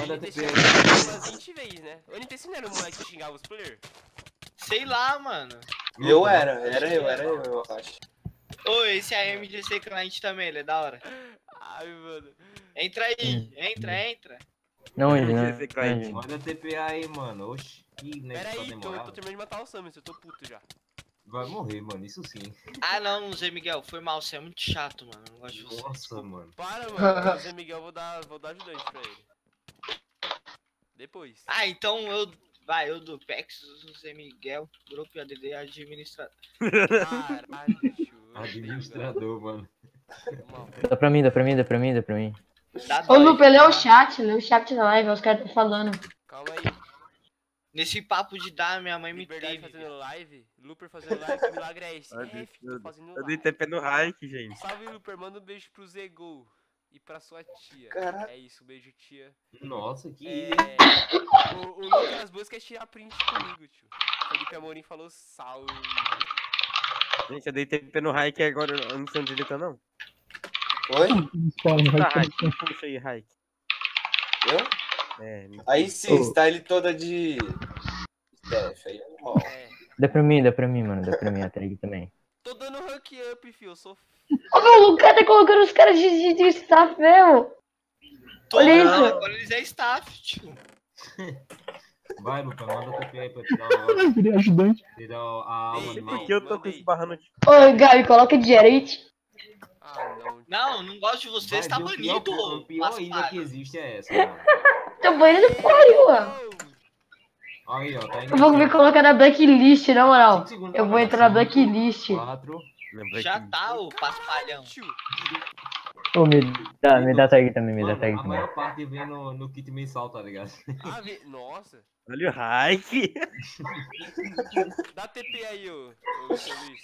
manda ele TP deixa aí. umas 20 vezes, né? O NTC não era o moleque que xingava os players? Sei lá, mano. Eu era, era eu, era eu, eu acho. Ô, esse é MGC Client também, ele é da hora. Ai, mano. Entra aí, entra, entra. Não? Esse cliente. Onde? Manda TPA aí, mano. Oxi, que Pera negócio aí, tô, demorado. tô terminando de matar o Samus, eu tô puto já. Vai morrer, mano, isso sim. Ah, não, Zé Miguel, foi mal, você é muito chato, mano. Não gosto de você. Nossa, mano. Para, mano. O Zé Miguel, eu vou dar, vou dar ajudante pra ele. Depois. Ah, então eu. Vai, eu do Pex, o Zé Miguel, grupo ADD administrador. Caralho. Administrador, mano. Dá pra mim, dá pra mim, dá pra mim, dá pra mim. Dá Ô. Luper, lê o chat, lê o chat da live, os caras estão falando. Calma aí. Nesse papo de dar, minha mãe me Liberdade teve. fazendo live. Looper fazendo live. Que milagre é esse? É, filho, fazendo Eu dei live. TP no Raik, gente. Salve, Looper. Manda um beijo pro Zegol. E pra sua tia. Caraca. É isso, beijo, tia. Nossa, que. É. O, o Lucas Busca quer tirar print comigo, tio. Felipe Amorim falou salve. Gente, eu dei TP no Raik agora eu não sei onde ele tá, não. Oi? Tá, Raik. Puxa aí, Raik. Eu? É, Aí sim, Ô. style toda de. Steph, aí é bom. É. Dá pra mim, dá pra mim, mano. Dá pra mim a tag também. Tô dando rank up, fio. Eu sou. Ô, meu, o cara tá colocando os caras de, de, de staff mesmo. Tô Olha isso. Agora eles é staff, tio. Vai, Luca, manda o TP aí pra tirar o. Eu virei ajudante. Tirar a alma do. Por que eu tô com esse barrando aqui? Ô, Gabi, coloca gerente. Ah, não. não, não gosto de você, você tá banido. O pior ainda que existe é essa. Tô banido pariu, mano. Aí, ó, tá eu vou me colocar na blacklist, na moral. Eu vou entrar na blacklist. 4, já que- tá o paspalhão. Ô, me dá, me dá tag também, me dá Mano, tag a também. maior parte vem no, no kit mensal, tá ligado? Ah, vi- Nossa. Olha o Raik. Dá TP aí, ô. Ô, seu Luiz.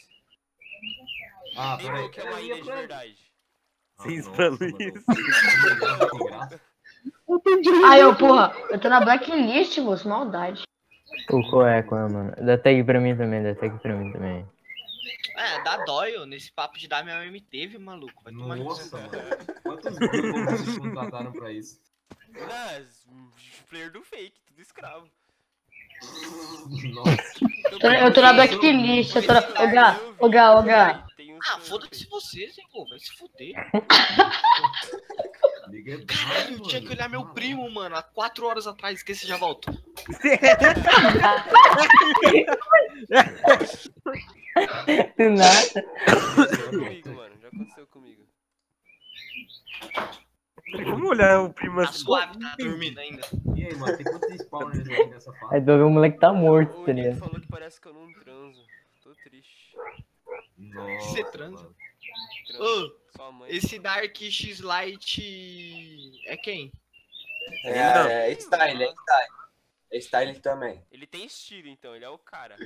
Ah, peraí. falou que é uma ilha de verdade? Ah, Sem graça. Aí, ô, porra, eu tô na blacklist, moço, maldade. É, qual é, mano? Dá tag pra mim também, dá tag pra mim também. É, dá dói, ó. Nesse papo de dar minha me teve, maluco. Vai tomar no Nossa, mano. Quantos grupos vocês contrataram pra isso? Nas player do fake, tudo escravo. Nossa. Eu tô na blacklist, eu tô na... Ô, Gá, ô, Gá, ô, Gá. Ah, foda-se vocês, hein, pô. Vai se fuder. Liga é Caralho, eu brabo, tinha que mano. olhar meu primo, mano, há quatro horas atrás. Esqueci, já volto. Do nada. aconteceu comigo, mano. Já aconteceu comigo. Como olhar o primo Tá assim? suave, tá dormindo ainda. E aí, mano, tem quantos spawners aí nessa fase? Aí o moleque tá morto, O tá ligado? falou que parece que eu não transo. Tô triste. Nossa, Você transa? mano. Transo. Ô, Sua mãe. esse Dark X-Light é quem? É, é style, é style. É style também. Ele tem estilo, então. Ele é o cara.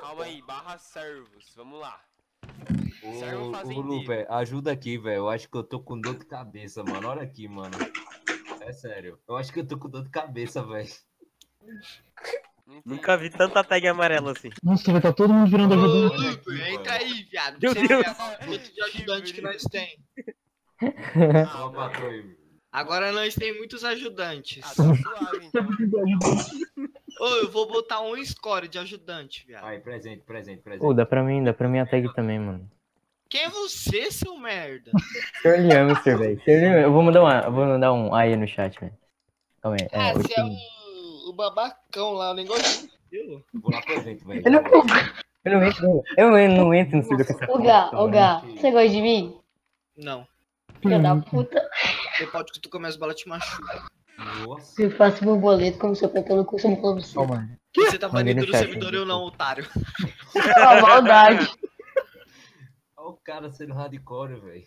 Calma aí. Barra servos. Vamos lá. Ô, ô. Luper, ajuda aqui, velho. Eu acho que eu tô com dor de cabeça, mano. Olha aqui, mano. É sério. Eu acho que eu tô com dor de cabeça, velho. Nunca vi tanta tag amarela assim. Nossa, vai estar todo mundo virando Ô, ajudante. Luper, aqui, entra mano. aí, viado. Meu você Deus. ver agora o quanto de ajudante que nós tem. Só matou aí. Agora nós tem muitos ajudantes. Ah, tá suave, então. Ô, eu vou botar um score de ajudante, viado. Aí, presente, presente, presente. Ô, dá pra mim, dá pra mim a tag também, mano. Quem é você, seu merda? Sr. Hamster, velho. Eu vou mandar uma, eu vou mandar um aí no chat, velho. Calma aí. Ah, É, você é o, o babacão lá, o negócio. Viu? Vou lá presente, velho. Eu não, eu não entro, eu não, entro no servidor com essa Ô, Gá, ô, Gá, você gosta de mim? Não. Filha da puta. Você pode que tu come as balas te machuca. Nossa. Eu faço borboleta como se eu pelo cu, como pra você. Mano. Você tá banido no do servidor eu não, otário. Ah, maldade. Olha o cara sendo hardcore, velho.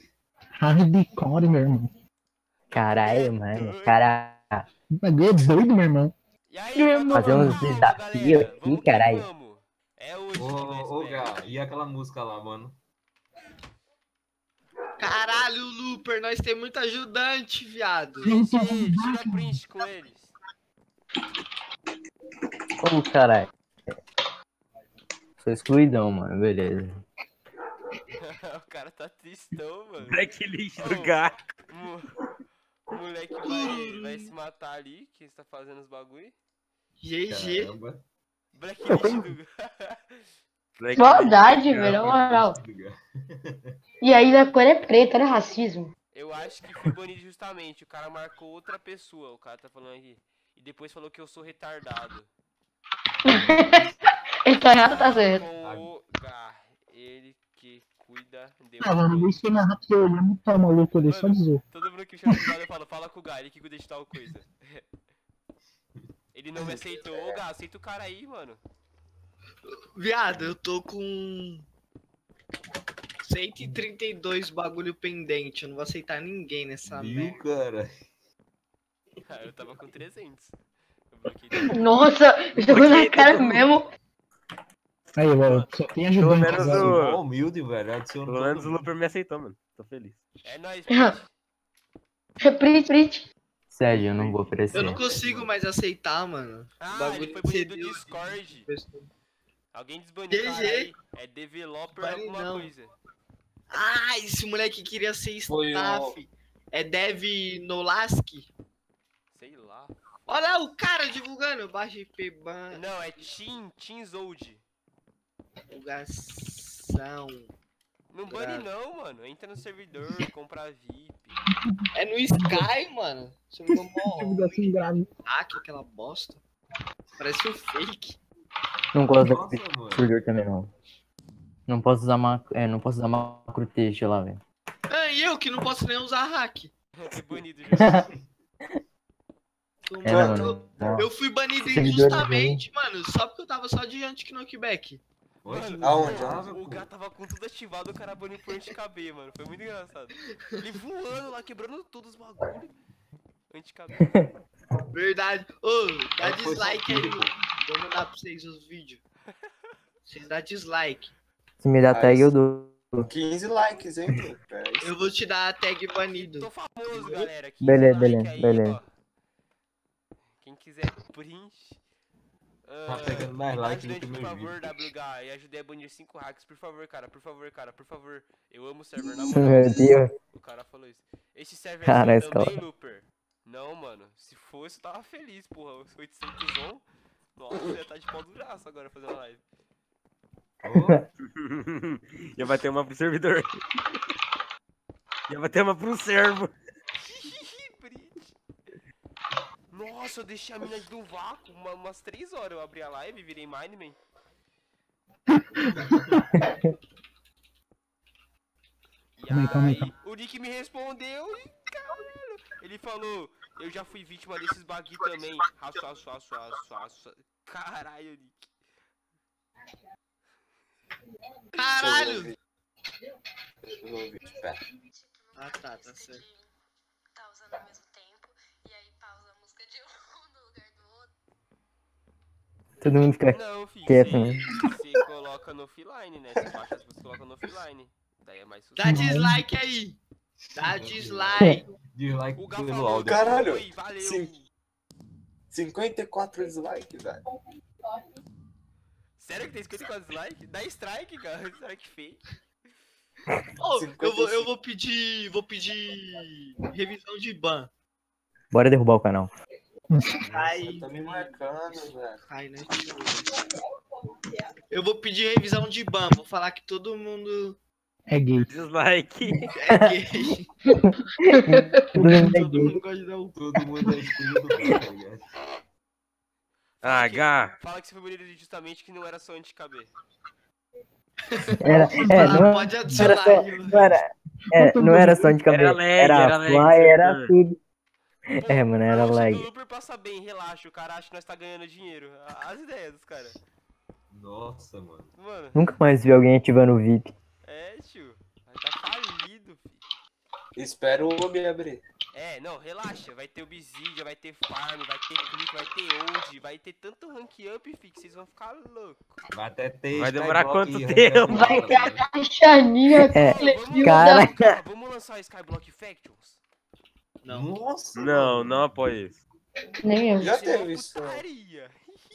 Hardcore, meu irmão. Caralho, mano. Cara, O bagulho é doido, meu irmão. E aí, vamos Fazer uns desafios aqui, caralho. vamos. É hoje Ô, Gá, e aquela música lá, mano? Caralho, Looper, nós tem muito ajudante, viado. Eles, tira print com eles. ô caralho. Sou excluidão, mano. Beleza. o cara tá tristão, mano. Blacklist do gato. Mo- O moleque vai, vai se matar ali, que está fazendo os bagulho. GG. Blacklist do Blacklist Maldade, gato. velho, na moral. E aí a cor é preta, o racismo. Eu acho que foi banido justamente. O cara marcou outra pessoa, o cara tá falando aqui. E depois falou que eu sou retardado. Ele tá errado, tá certo. Ele cuida de Ah, mano, deixa eu narrar porque eu não tá maluco ali, só dizer. Todo mundo que chama de eu falo, fala com o Gá, ele que cuida de tal coisa. Ele não me aceitou. Ô Gá, aceita o cara aí, mano. Viado, eu tô com 132 bagulho pendente. Eu não vou aceitar ninguém nessa Viu, merda. cara? Ah, eu tava com 300. Eu bloqueei. Nossa, jogou na cara mesmo. Aí, velho, só tem Pelo ajudante. menos agora. o- humilde, velho. Adicionou Pelo menos o. Looper me aceitou, mano. Tô feliz. É nóis. Pete. Print, print. Sério, eu não vou oferecer. Eu não consigo mais aceitar, mano. Ah, Bagulho ele foi banido do. Discord. Alguém desbaniu aí. É developer Bane alguma não. coisa. Ah, esse moleque queria ser staff. É Dev Nolaski. Sei lá. Olha o cara divulgando. Baixa IP. Não, é Team, Teamzold. Divulgação. Não bane não, mano. Entra no servidor, compra VIP. É no Sky, mano. Você me Divulgação grave. hack, aquela bosta. Parece um fake. Não gosto Nossa, desse mano. servidor também, não. Não posso usar macro, é, não posso usar macro texto lá, velho. Ah, e eu que não posso nem usar hack. Banido já. Tô É, mano. mano. Eu fui banido Servidor injustamente, mano, só porque eu tava só de anti-knockback. Olha, Aonde? O pô. gato tava com tudo ativado, o cara baniu por anti-KB, mano. Foi muito engraçado. Ele voando lá, quebrando todos os bagulho. Anti-KB. Verdade. Ô, dá É, dislike aí. pô. Vou mandar pra vocês os vídeos. Você dá dislike. Se me dá Ah, tag, eu dou. 15 likes, hein, pô? Pera aí. Eu vou te dar a tag banido. Tô famoso, galera. 15 Beleza, beleza, beleza. Quem quiser print. Tá pegando mais me like do que por meus favor, vídeos. WH, e ajudei a banir 5 hacks, por favor, cara, por favor, cara, por favor. Eu amo o server, na Meu moral. Deus. O cara falou isso. Esse server Cara, é também, cara- Looper? Não, mano. Se fosse, eu tava feliz, porra. Os 800 on. Nossa, ia estar de pau duraço agora fazendo live. Ia bater uma pro servidor. Ia bater uma pro servo. Nossa, eu deixei a mina do vácuo uma- umas 3 horas. Eu abri a live, virei Mineman. E Calma aí, calma aí, aí, o Nick me respondeu e caralho. Ele falou, eu já fui vítima desses bagui também. Raço, raço, raço, raço, raço. Caralho, Nick. Caralho! Ah tá, tá certo. tá usando ao mesmo Todo mundo fica Não, filho, quieto, você, né? você coloca no offline, né? Você baixa as coisas e coloca no offline. Daí é mais Dá dislike aí! Dá dislike! Dislike O Gá pelo falou, áudio. Caralho, Oi, valeu. sim. 54 dislikes, velho. Sério que tem 54 dislikes? Dá strike, cara. Strike feio. Ô, eu, vou, eu vou pedir. Vou pedir revisão de ban. Bora derrubar o canal. Ai, Tá me marcando, velho. ai, né? Eu vou pedir revisão de ban. Vou falar que todo mundo É gay. Dislike. é gay. Todo mundo gay. gosta de dar um. Todo mundo é tá ligado? Ah, Gá. Fala que você foi bonito justamente que não era só anti-KB. Era, é, Ah, não, pode não era adicionar só, aí. não era, é, não era só de cabelo, lag, era, era lag, fly, era tudo. É, mano, era o lag. do Looper passa bem, relaxa. O cara acha que nós tá ganhando dinheiro. As ideias dos caras. Nossa, mano. Mano, Nunca mais vi alguém ativando o VIP. é, tio. Vai tá falido, filho. Espero o lobby abrir. É, não, relaxa. Vai ter Obsidian, vai ter Farm, vai ter Click, vai ter Old, vai ter tanto rank up, fi, que vocês vão ficar loucos. Vai até ter. Vai demorar Skyblock quanto tempo? Vai ter a caixaninha É, cara. vamos lançar Skyblock Factions? Não. Nossa! Não, não apoio isso. Nem eu. Já é teve isso. putaria.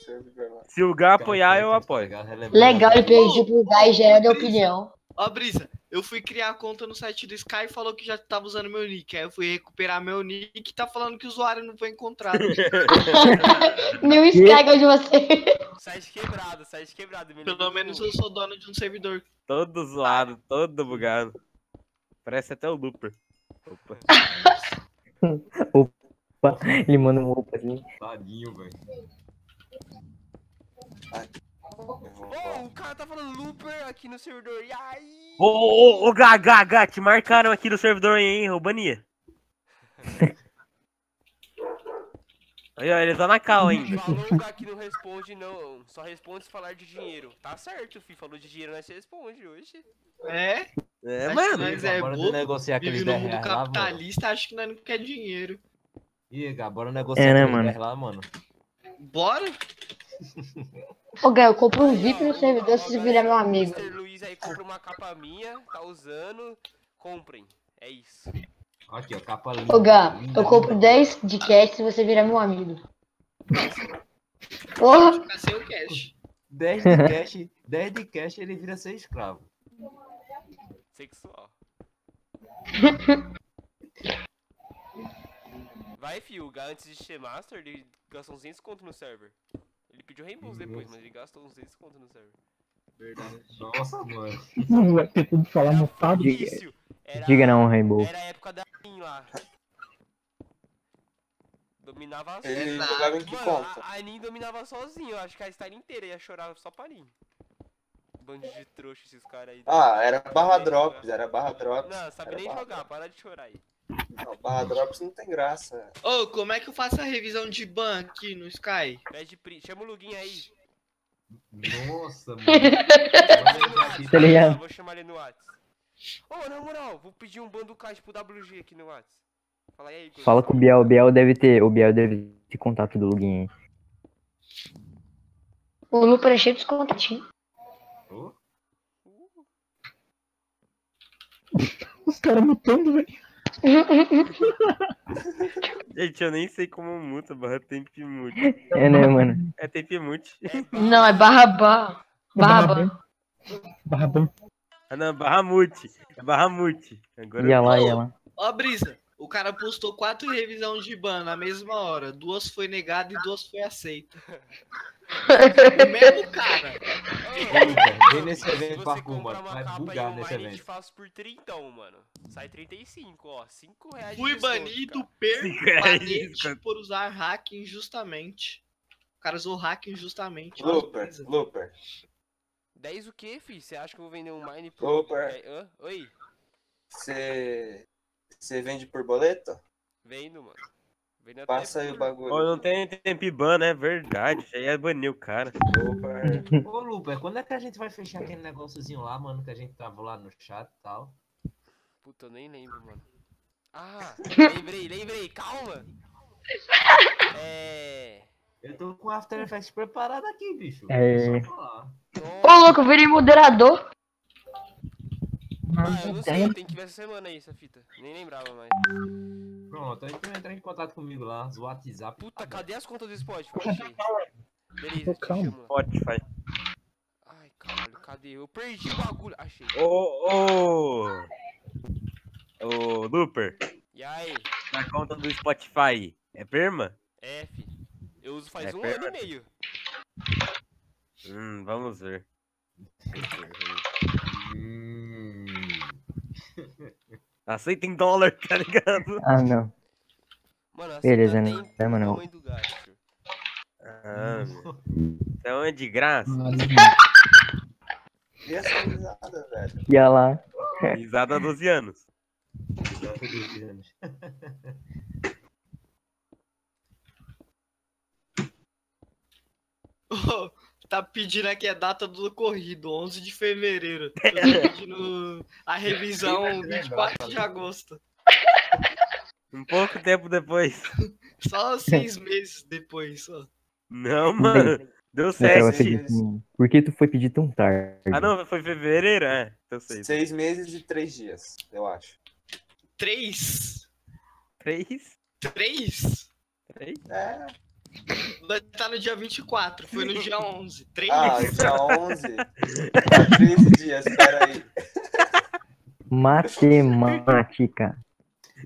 servidor lá. Se o Gá apoiar, eu apoio. Legal ele pedir pro Guy já é de opinião. Ó, Brisa, eu fui criar a conta no site do Sky e falou que já tava usando meu nick. Aí eu fui recuperar meu nick e tá falando que o usuário não foi encontrado. Meu Sky de você. Site quebrado, site quebrado. Pelo menos no- eu sou dono de um servidor. Todo zoado, todo bugado. Parece até o Looper. Opa. Opa, ele manda um opa assim. Tadinho, velho. Ô, o cara tá falando Looper aqui no servidor. E aí? Ô, ô, ô, Gá, Gá, Gá, te marcaram aqui no servidor, hein, ô Bania. Aí, ó, ele tá na cal ainda. Falou o que não responde, não. Só responde se falar de dinheiro. Tá certo, fi. Falou de dinheiro, nós responde hoje. É? É, Acho mano. nós é Bora bobo, negociar aqueles vive no 10 mundo reais lá, capitalista, acho que nós não quer dinheiro. Ih, Gá, bora negociar É, né, aqueles mano? 10 lá, mano. Bora? Ô, Guy, eu compro um VIP no servidor se virar meu amigo. Mr. Luiz aí compra uma capa minha, tá usando. Comprem. É isso. Aqui, ó, capa linda. Ô, Gá, linda, eu compro linda. 10 de cash se você virar meu amigo. Porra! Ficar sem o cash. 10 de cash, 10 de cash ele vira ser escravo. Sexual. Vai, fio. O Gá, antes de ser Master, ele gastou uns 200 conto no server. Ele pediu reembolso depois, mas ele gastou uns 200 conto no server. Verdade. Nossa, mano. Não vai ter como falar mutado. Isso. Era, Diga não, Rainbow. Era a época da Rin lá. Dominava Ele Exato. jogava em que Mano, conta? a, a Nin dominava sozinho. Eu acho que a Star inteira ia chorar só pra Nin. Bando de trouxa esses caras aí. Ah, era barra drops, jogar. era barra drops. Não, sabe nem jogar. Para de chorar aí. Não, barra drops não tem graça. Ô, como é que eu faço a revisão de ban aqui no Sky? Pede print. Chama o Lugin aí. Nossa, mano. Chama ele no WhatsApp. Tá? Vou chamar ele no WhatsApp. Ô, na moral, vou pedir um bando caixa pro WG aqui no WhatsApp. Fala aí, Igor. Fala com o Biel, o Biel deve ter, o Biel deve ter contato do login aí. O Looper é cheio dos Ô, Os caras mutando, velho. Gente, eu nem sei como muta barra temp mute. É, né, mano? É temp mute. Não, é barra barra. Barra barra. Barra ban. Ah, não, barra mute. É barra mute. Agora Ia lá, ia lá. Ó, Brisa, O cara postou quatro revisões de ban na mesma hora. Duas foi negada e duas foi aceita. O mesmo cara. Ô, vem nesse Se evento comprar mano. uma Vai capa bugar aí nesse online, eu te evento. faço por 30, mano. Sai 35, ó. 5 reais Fui banido, desconto. por usar hack injustamente. O cara usou hack injustamente. Looper. Looper. 10 o quê, fi? Você acha que eu vou vender um mine por... Hã? Oi? Você. Você vende por boleto? Vendo, mano. Passa aí o bagulho. Ô, não tem tempo ban, né? Verdade. Isso aí é banir o cara. Looper. Ô, Luper, quando é que a gente vai fechar aquele negóciozinho lá, mano, que a gente tava lá no chat e tal? Puta, eu nem lembro, mano. Ah, lembrei, lembrei, calma! É. Eu tô com o After Effects preparado aqui, bicho. É. Ô, louco, eu virei moderador. Ah, eu não sei, tem que ver essa semana aí, essa fita. Nem lembrava mais. Pronto, aí tu entra em contato comigo lá, no WhatsApp. Puta, cadê as contas do Spotify? Beleza, calma. Spotify. Ai, caralho, cadê? Eu perdi o bagulho. Achei. Ô, ô. Ô, Looper. E aí? Na conta do Spotify. É perma? F. Eu uso faz É um perma? ano e meio. Hum, vamos ver. Hum. Aceita em dólar, tá ligado? Ah, não. Mano, Beleza, tá né? tem É, mano. tamanho do gasto. Ah. Então é de graça. E essa risada, velho? Ia lá. Risada há 12 anos. Ô, tá pedindo aqui a data do ocorrido, 11 de fevereiro. Eu tô pedindo a revisão 24 de agosto. Um pouco tempo depois. Só seis meses depois, só. Não, mano. Deu é sete. Por que tu foi pedir tão tarde? Ah, não, foi fevereiro? É, então sei. Seis meses e três dias, eu acho. Três? Três? Três? Três? É. Nós Tá no dia 24, foi no dia 11. Três? Ah, dia 11. Tá 13 dias, peraí. Matemática.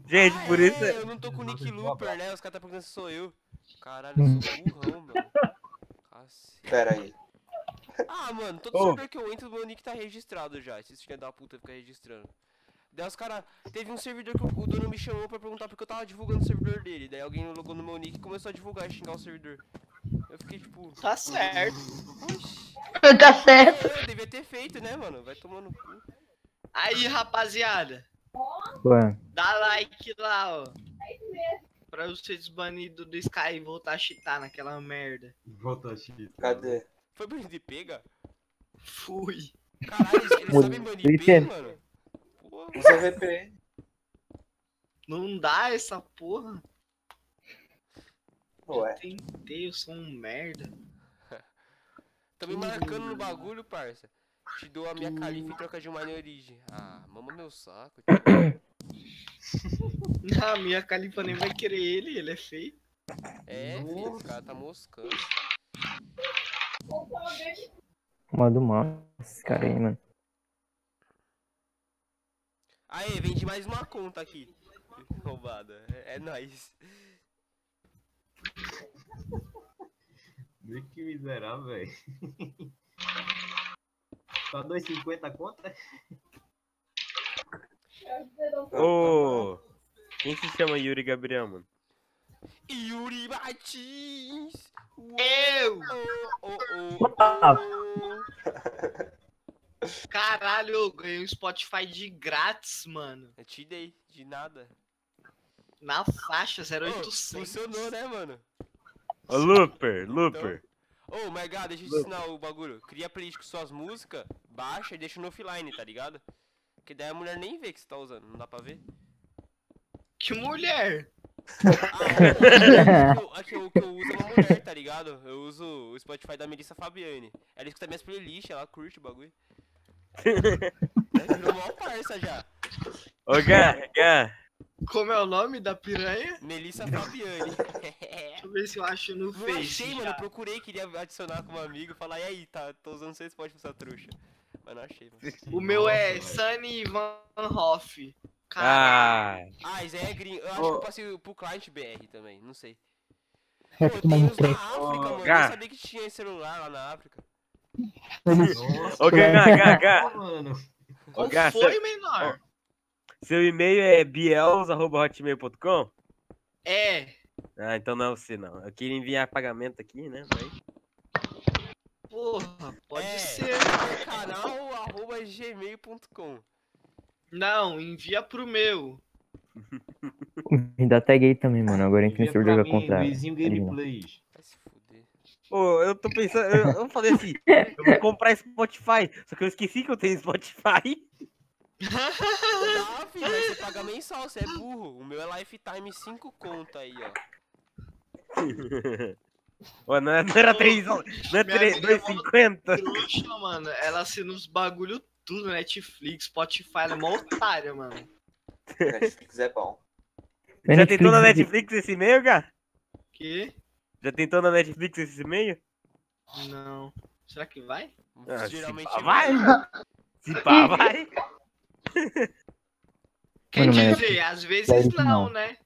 Gente, por isso. É, eu não tô com o Nick Looper, né? Os caras tá perguntando se sou eu. Caralho, eu sou burrão, mano. Cacete. Peraí. Ah, mano, todo Ô. servidor que eu entro, meu nick tá registrado já. Esses filha da puta fica registrando. Daí os caras. Teve um servidor que o, o dono me chamou pra perguntar porque eu tava divulgando o servidor dele. Daí alguém logou no meu nick e começou a divulgar e xingar o servidor. Eu fiquei tipo. Tá certo. Oxi. Tá certo. Eu devia ter feito, né, mano? Vai tomando cu. Aí, rapaziada, Pô, dá like lá, ó. Pra eu ser desbanido do Sky e voltar a cheatar naquela merda. Volta a cheat. Cadê? Foi banir de pega? Fui. Caralho, eles, sabem banir pega, mano? Porra. Usa VPN. Não dá essa porra. Ué. Eu tentei, eu sou um merda. Tá me marcando no bagulho, parça. Te dou a minha califa em troca de uma origem. Ah, mama meu saco. A minha califa nem vai querer ele, ele é feio. É, filho, esse cara tá moscando. modo mal. Esse cara aí, mano. Aê, vendi mais uma conta aqui. Roubada. É, é nóis. Vê que miserável, velho. Tá 2,50 conta? Ô. Quem se chama Yuri Gabriel, mano? Yuri Martins! Eu! Oh, oh, oh, oh. Caralho, eu ganhei um Spotify de grátis, mano. Eu te dei, de nada. Na faixa, Ô, 0800. funcionou, né, mano? Ô, Looper, Looper. Ô, mas Gá, deixa eu te ensinar o bagulho. Cria playlist com suas músicas, baixa e deixa no offline, tá ligado? Que daí a mulher nem vê que você tá usando, não dá pra ver? Que mulher! Ah, o que eu uso é uma mulher, tá ligado? Eu uso o Spotify da Melissa Fabiane. Ela escuta minhas playlists, ela curte o bagulho. Virou mó parça já. Ô, Gá, Gá. Como é o nome da piranha? Melissa Fabiane. Deixa eu ver se eu acho no Não Face. achei, mano. Eu procurei, queria adicionar como amigo. Falar, e aí, tá, tô usando seu Spotify, sua trouxa. Mas não achei, mano. O meu é Sunny Van Hoff. caralho. Ah, Ah, isso aí é gringo. Eu acho Ô. que eu passei pro client BR também, não sei. É Pô, tem uns da. África, mano. Eu não sabia que tinha celular lá na África. Nossa, ô Gá, Gá, Gá, mano. Qual Gá, foi, cê- menor? Seu e-mail é biels.hotmail.com? É. Ah, então não é você não. Eu queria enviar pagamento aqui, né? Daí- Porra, pode É, ser. canal arroba gmail.com. Não, envia pro meu. Me dá tag aí também, mano. Agora entra no Envia servidor mim, comprar. Luizinho Gameplays. Ô, eu tô pensando, eu, eu falei assim, eu vou comprar Spotify, só que eu esqueci que eu tenho Spotify. Tá, filho, mas você paga mensal, você é burro. O meu é Lifetime 5 conto aí, ó. Ô, não, é- não era 3, não é Minha 3, amiga é 2,50. Trouxa, mano. Ela assina os bagulho tudo, Netflix, Spotify, ela é mó otária, mano. Netflix é bom. Já tentou na Netflix- Netflix esse e-mail, Gá? Que? Já tentou na Netflix esse e-mail? Não. Será que vai? Ah, Geralmente se pá, vai. Se pá, vai. Quer dizer, às vezes não, não. né?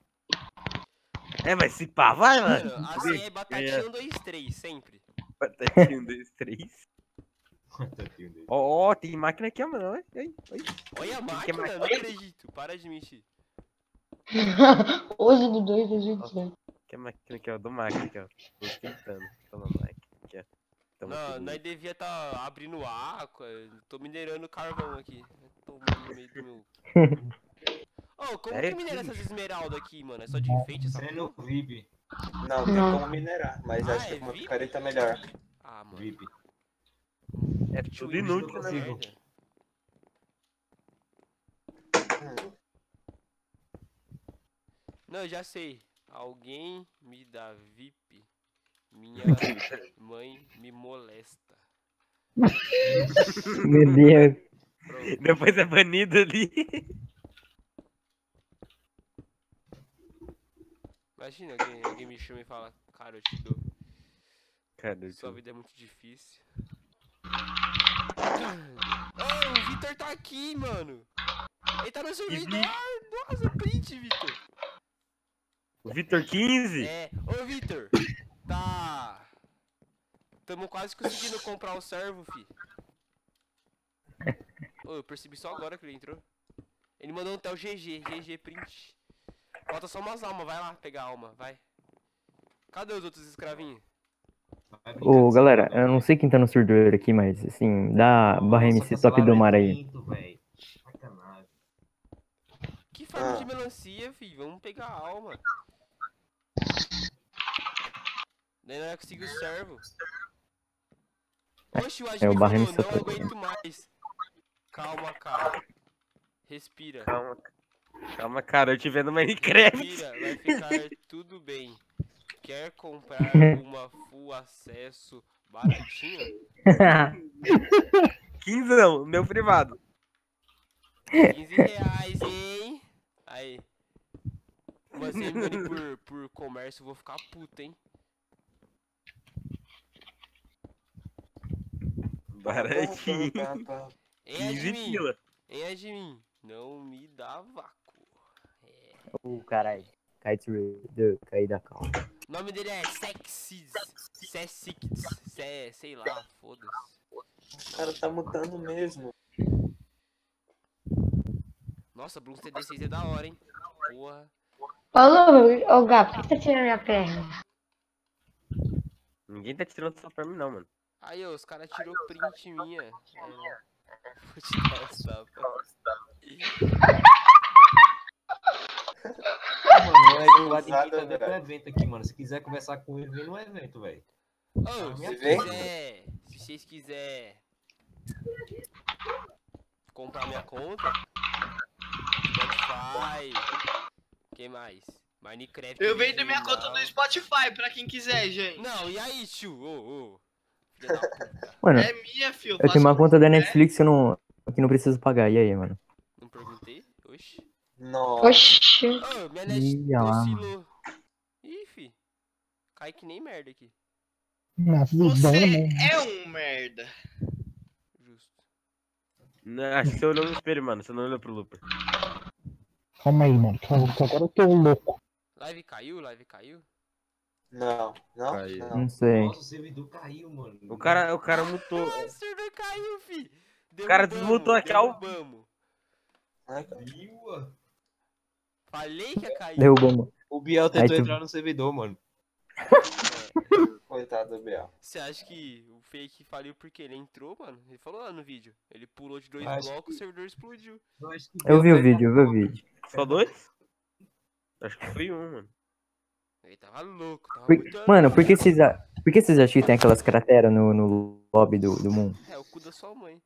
É, mas se pá, vai, Mano, mano. assim é batatinha 1, 2, 3, sempre. Batatinha, um, dois, três. Ó, ó, tem máquina aqui, ó, mano. Oi, oi, oi. Olha a Que máquina, máquina? não acredito. Para de mentir. 11 do 2 2018. Que máquina aqui, ó. Do máquina aqui, ó. Tô tentando. Toma máquina aqui, ó. Toma Não, aqui, nós devia tá abrindo água. Tô minerando carvão aqui. Tomando no meio do meu. Ô, como Sério? que minera essas esmeraldas aqui, mano? É só de enfeite essa Você porra? no VIP. Não, tem Não. como minerar, mas Ah, acho que é uma picareta é melhor. Ah, mano. VIP. É tudo inútil, não né, mano? Hum, Não, eu já sei. Alguém me dá VIP. Minha mãe me molesta. Meu Deus. Pronto. Depois é banido ali. Imagina alguém, alguém me chama e fala, cara, eu te dou. Cara, eu Sua vida é muito difícil. Ô, o Vitor tá aqui, mano. Ele tá no servidor. Nossa, print, Vitor. O Vitor 15? É, ô Vitor, tá. Tamo quase conseguindo comprar o servo, fi. Ô, eu percebi só agora que ele entrou. Ele mandou até o GG, GG print. Falta só umas almas, vai lá pegar alma, vai. Cadê os outros escravinhos? Ô, galera, eu não sei quem tá no servidor aqui, mas assim, dá barra MC Top do Mar aí. Que farm de melancia, fi, vamos pegar a alma. Daí não é conseguir o servo. Oxe, o É Admin barra falou, não aguento mais. Calma, cara. Respira. Calma. Calma, cara, eu te vendo no Minecraft. Respira, vai ficar tudo bem. Quer comprar uma full acesso baratinha? 15 não, meu privado. 15 reais, hein? Aí. Mas se me vende por, por comércio, eu vou ficar puto, hein? Baratinho. pá, pá, pá. Hein, 15 admin? pila. Hein, admin? Não me dá vácuo. É. Ô, caralho. Cai de servidor, cai da calma. O nome dele é Sexids. Sessics. Se, sei lá, foda-se. O cara tá mutando mesmo. Nossa, Bloons TD6 é da hora, hein? Porra. Ô, ô, Gá, por que tá tirando minha perna? Ninguém tá tirando sua mim, não, mano. Aí, ó, os caras tirou print minha. É, vou te dar essa tapa. Mano, o Eduardo Usado, invita até pro evento aqui, mano. Se quiser conversar com ele, vem no evento, velho. Ô, se Você vê? quiser, se vocês quiser comprar minha conta, Spotify, que mais? Minecraft. Eu vendo minha conta no Spotify pra quem quiser, gente. Não, e aí, tio? Ô, ô. Filha da puta. Mano, É minha, fio. eu tenho uma conta da Netflix que eu não, que não preciso pagar. E aí, mano? Não perguntei? Oxi. Nossa. Oxi. Ô, minha net Ih, fi. Cai que nem merda aqui. Nossa, Você mesmo. é um merda. Justo. Não, acho que você olhou no espelho, mano. Você não olhou pro Looper. Calma aí, mano. Calma, agora eu tô louco. Live caiu? Live caiu? Não, não, Caiu. não. Não sei. Nossa, o servidor caiu, mano. O cara, o cara mutou. Ah, o servidor caiu, fi. O cara desmutou aqui ao derrubamos. Ai, cara. Caiu, Falei que ia cair. Derrubamos. O Biel Aí tentou tu- entrar no servidor, mano. Coitado do Biel. Você acha que o fake faliu porque ele entrou, mano? Ele falou lá no vídeo. Ele pulou de dois Acho blocos, o servidor explodiu. Eu, acho que Eu vi o vídeo, eu vi o vídeo. Só dois? Acho que foi um, mano. Ele tava louco, tava Por- muito Mano, por que vocês, por que vocês acham que tem aquelas crateras no, no lobby do, do Moon? É, o cu da sua mãe.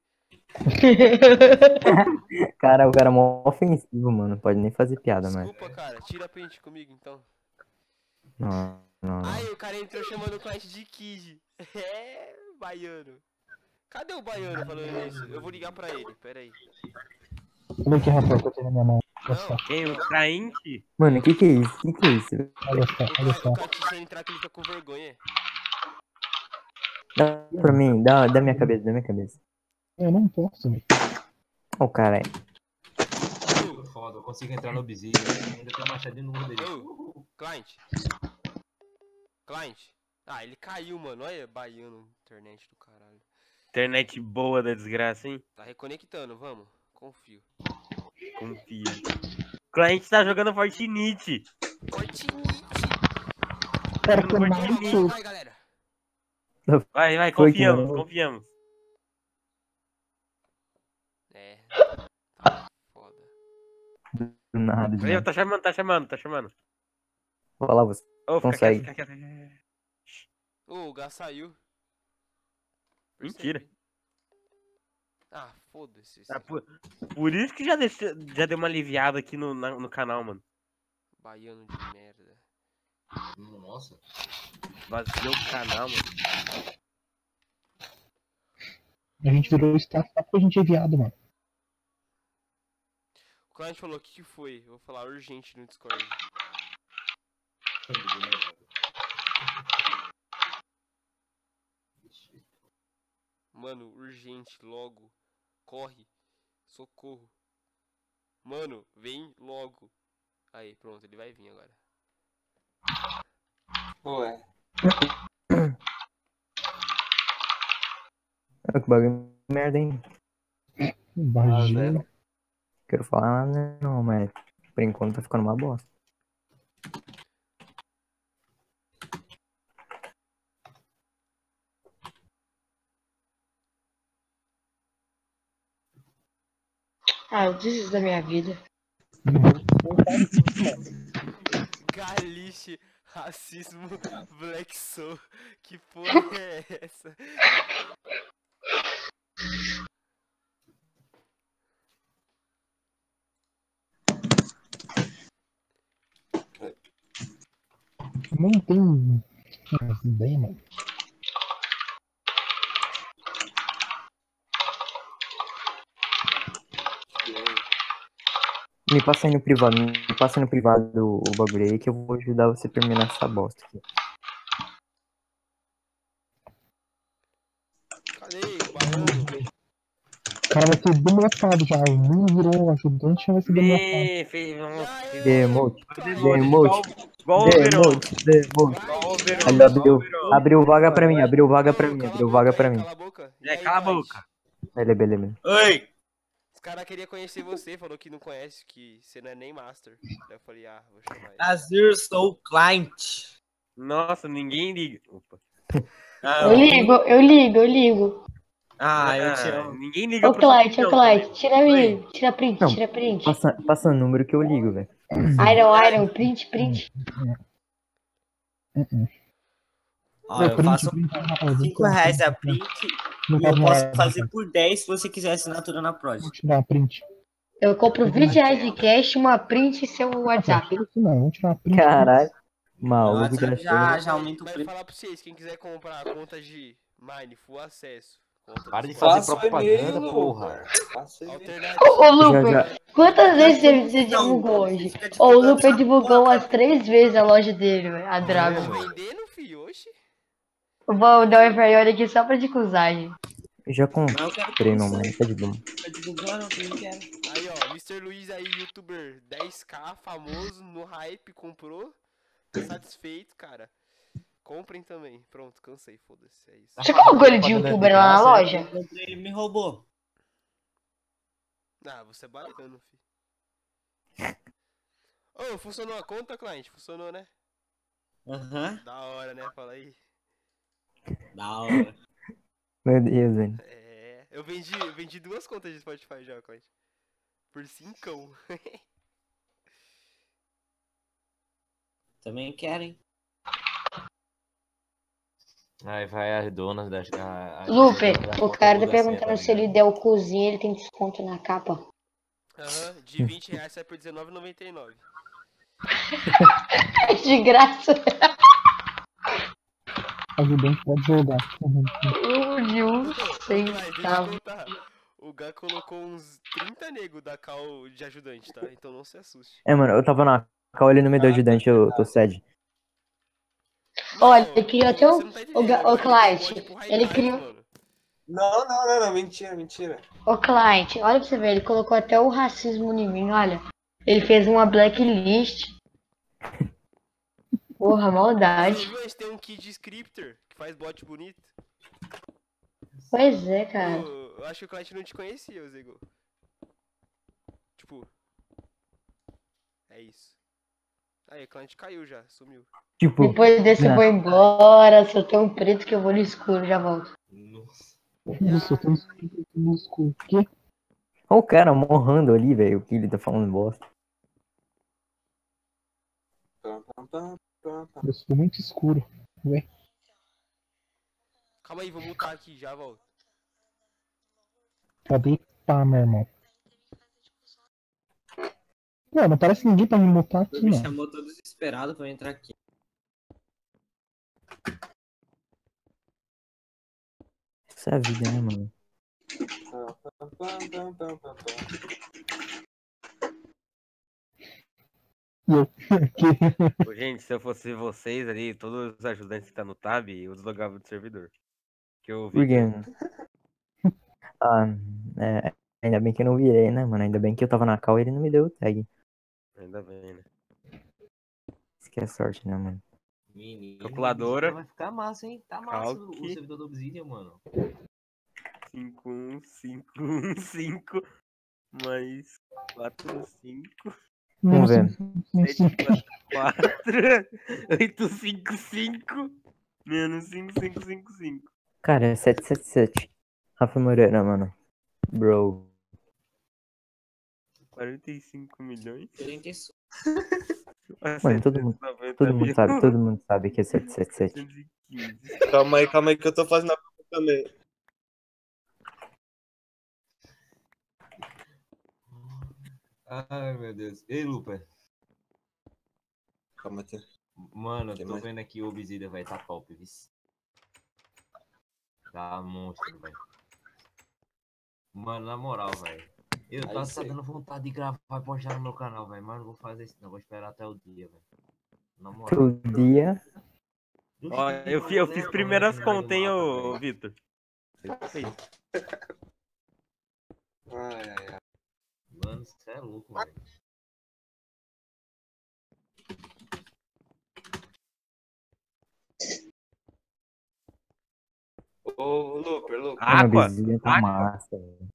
Cara, o cara é mó ofensivo, mano. Pode nem fazer piada, mais. Desculpa, cara. Tira print comigo, então. Não, não. Ai, o cara entrou chamando o cliente de Kid. É, baiano. Cadê o baiano falando isso? Eu vou ligar pra ele, pera aí. Olha aqui, rapaz, que eu tenho na minha mão. Olha só, Quem? O Trainte? Mano, o que que é isso? O que que é isso? olha só, olha só. o cara se entrar fica com vergonha. Dá pra mim, dá, dá minha cabeça, dá minha cabeça. Eu não posso, velho. Ó, o cara aí. Foda, eu consigo entrar no Obsidian. Ainda tem uma machadinha no mundo dele. Ô, cliente. Cliente. Ah, ele caiu, mano. Olha, baiano, internet do caralho. Internet boa da desgraça, hein? Tá reconectando, vamos. Confio. Confia. O cliente tá jogando Fortnite. Fortnite. Isso? Vai, galera. Vai, vai, confiamos, confiamos. É. Tá foda. Do nada, demais. tá chamando, tá chamando, tá chamando. Fala lá você. Ô, fica Consegue. quieto, fica. Ô, o gás saiu. Mentira. Ah, foda-se. Ah, por, por isso que já, desceu, já deu uma aliviada aqui no, na- no canal, mano. Baiano de merda. Nossa. Vazio o canal, mano. A gente virou staff só porque a gente é viado, mano. O cliente falou, o que, que foi? Eu vou falar urgente no Discord. Mano, urgente, logo. Corre. Socorro. Mano, vem logo. Aí, pronto, ele vai vir agora. Ué. Olha que bagulho merda, hein? Bagulho. Quero falar nada não, mas por enquanto tá ficando uma bosta. Ah, eu desisto da minha vida. Galiche, racismo, Black Soul. Que porra é essa? Nem tem ideias, mano. Me passa aí no privado, me passa no privado o bagulho aí que eu vou ajudar você a terminar essa bosta aqui. Cadê o baiano? Cara vai ser demotado já. O mundo virou ajudante vai ser demotado. Demote, demote, demote, demote. Ali abriu, abriu vaga pra mim, abriu vaga pra mim, abriu vaga pra mim. Cala a boca. Cala a boca. Beleza, beleza, beleza. Oi! Os caras queriam conhecer você, falou que não conhece, que você não é nem master. Daí eu falei, ah, vou chamar ele. Azir Soul Client. Nossa, ninguém liga. Opa. Ah, Eu ligo, eu ligo, eu ligo. ah, eu te amo. Ninguém liga Ô, pro Clyde, ô, opinião Clyde, tira aí, tira print, Não. tira print. Passa, passa o número que eu ligo, velho. Iron, Iron, print, print. Ó, eu Print, faço print, rapaz, 5 vou reais a print Não e eu posso fazer rapaz. por 10 se você quiser assinatura na Prod. Vou tirar uma print. Eu compro 20 reais de cash, uma print e seu WhatsApp. Não, vou tirar uma print. Caralho. O Maluco já já, já aumenta o preço. falar pra vocês, quem quiser comprar a conta de Mine, full acesso. Para de fazer propaganda, porra. Ô, ô Já, Luper, já. quantas vezes você, você divulgou hoje? Ô, o Luper divulgou umas três vezes a loja dele, a Dragon. Tá vendendo. Eu Vou dar uma inferior aqui só pra. Já Mas eu quero comprei, começar. mano. Tá de boa. Tá divulgando, eu também quero. Aí, ó, Mr. Luiz aí, youtuber 10k, famoso, no hype, comprou. Tá satisfeito, cara. Comprem também. Pronto, cansei, foda-se, é isso. Você colocou ele de youtuber lá na loja? Ele me roubou. Ah, você é bacana, fi. Ô, funcionou a conta, cliente? Funcionou, né? Aham. Da hora, né? Fala aí. Da hora. Meu Deus, velho. É, eu vendi, eu vendi duas contas de Spotify já, cliente. Por cincão. Também querem. Aí vai as donas das. a- as Lupe, o cara tá perguntando se ele der o cozinho, ele tem desconto na capa. Aham, de 20 reais sai por R$19,99. De graça. Ajudante pode jogar. Uhum. Um um centavo. contar. O Gá colocou uns 30 nego da cal de ajudante, tá? Então não se assuste. É, mano, eu tava na cal, ele não me deu ajudante, eu tô sede. Olha, ele criou até o. tá O, o criou Clyde, ele criou. Não, não, não, não. Mentira, mentira. Ô, Clyde, olha pra você ver, ele colocou até o racismo em mim, olha. Ele fez uma blacklist. Porra, Você maldade. gente tem um kid scripter que faz bot bonito. Pois é, cara. Pô, eu acho que o cliente não te conhecia, Zego. Tipo. É isso. Aí, o cliente caiu já, sumiu. Tipo, Depois desse eu vou embora, sou tão preto que eu vou no escuro, já volto. Nossa. Nossa, eu tô escuro, no escuro. O quê? olha o cara morrendo ali, velho. O que ele tá falando bosta. Pam, pam, pam, pam, pam. Eu sou muito escuro. Ué, Calma aí, vou mutar aqui, já volto. cadê pá, meu irmão? Ué, não parece ninguém pra me botar aqui, Ele me não. chamou todo desesperado pra eu entrar aqui. Isso é a vida, né, mano? Pam, pam, pam, pam, pam, pam, pam. Ô, Gente, se eu fosse vocês ali, todos os ajudantes que tá no tab, eu deslogava do servidor. Que eu vi. Por quê? Ah, é, ainda bem que eu não virei, né, mano? Ainda bem que eu tava na cal e ele não me deu o tag. Ainda bem, né? Isso que é sorte, né, mano? Menino, Calculadora. Vai ficar massa, hein? Tá massa o- o Calque. servidor do Obsidian, mano. 5, 1, 5, 1, 5. Mais 4, 5. Vamos ver. 7, 4, 8, 5, 5. Menos 5, 5, 5, 5. Cara, é 777. Rafa Moreira, mano. Bro. 45 milhões. 35. Mano, todo mundo, 790 todo mundo sabe, todo mundo sabe que é 777. 715. Calma aí, calma aí que eu tô fazendo a conta também. Ai, meu Deus. Ei, Luper. Calma aí. Mano, eu Tem tô mais? vendo aqui o Obsidian, velho. Tá top, vice. Tá monstro, velho. Mano, na moral, velho. Eu Aí tava dando vontade de gravar e postar no meu canal, velho. Mas não vou fazer isso, não. Vou esperar até o dia, velho. Na moral. Todo dia. Ó, eu, fi- eu fiz primeiras contas, hein, ô Vitor. Ai, ai, ai. Mano, você é louco, velho. Ô, Looper, Looper. Mano, Água? o tá massa, velho.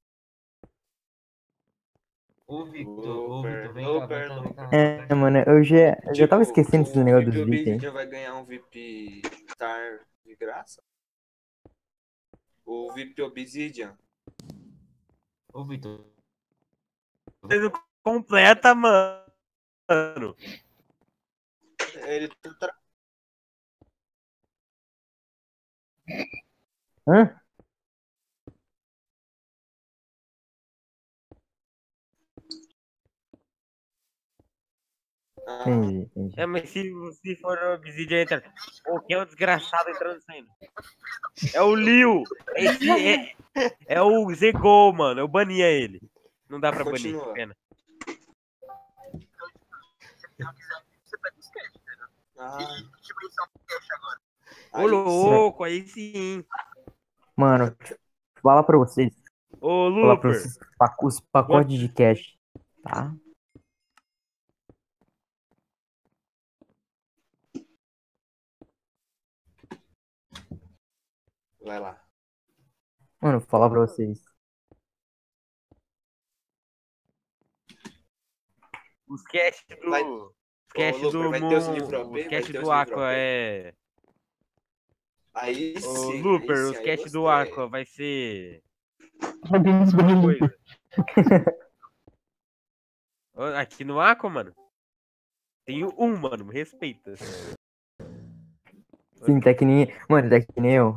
Ô, Victor, ô, Victor, vem cá, vem cá, vem cá, vem cá. É, mano, eu já, eu já tava Tipo, esquecendo esse o negócio VIP dos VIPs, hein? Obsidian vai ganhar um VIP Star de graça? O VIP Obsidian. Ô, Victor. Não completa, mano. Ele tá tra- Hã? Entendi, entendi. É, mas se, se for o Obsidian entra. Pô, quem é o desgraçado entrando e saindo? É o Liu! Esse é, é o Zegol, mano. Eu bania ele. Não dá pra banir, Continua. que pena. ah. Ô, louco, aí sim. Mano, falar pra vocês. Ô, pac- os pacotes de cash, tá? Vai lá. Mano, falar pra vocês. Os cash do. Vai- Os Looper, do. vai ter os livros? Os ter do Aqua é. Aí Ô, sim. Looper, os sim, aí cash do. Aqua vai ser. Aqui no Aqua, mano. Tenho um, mano. Me respeita. Sim, tá que nem. Mano, tá que nem eu.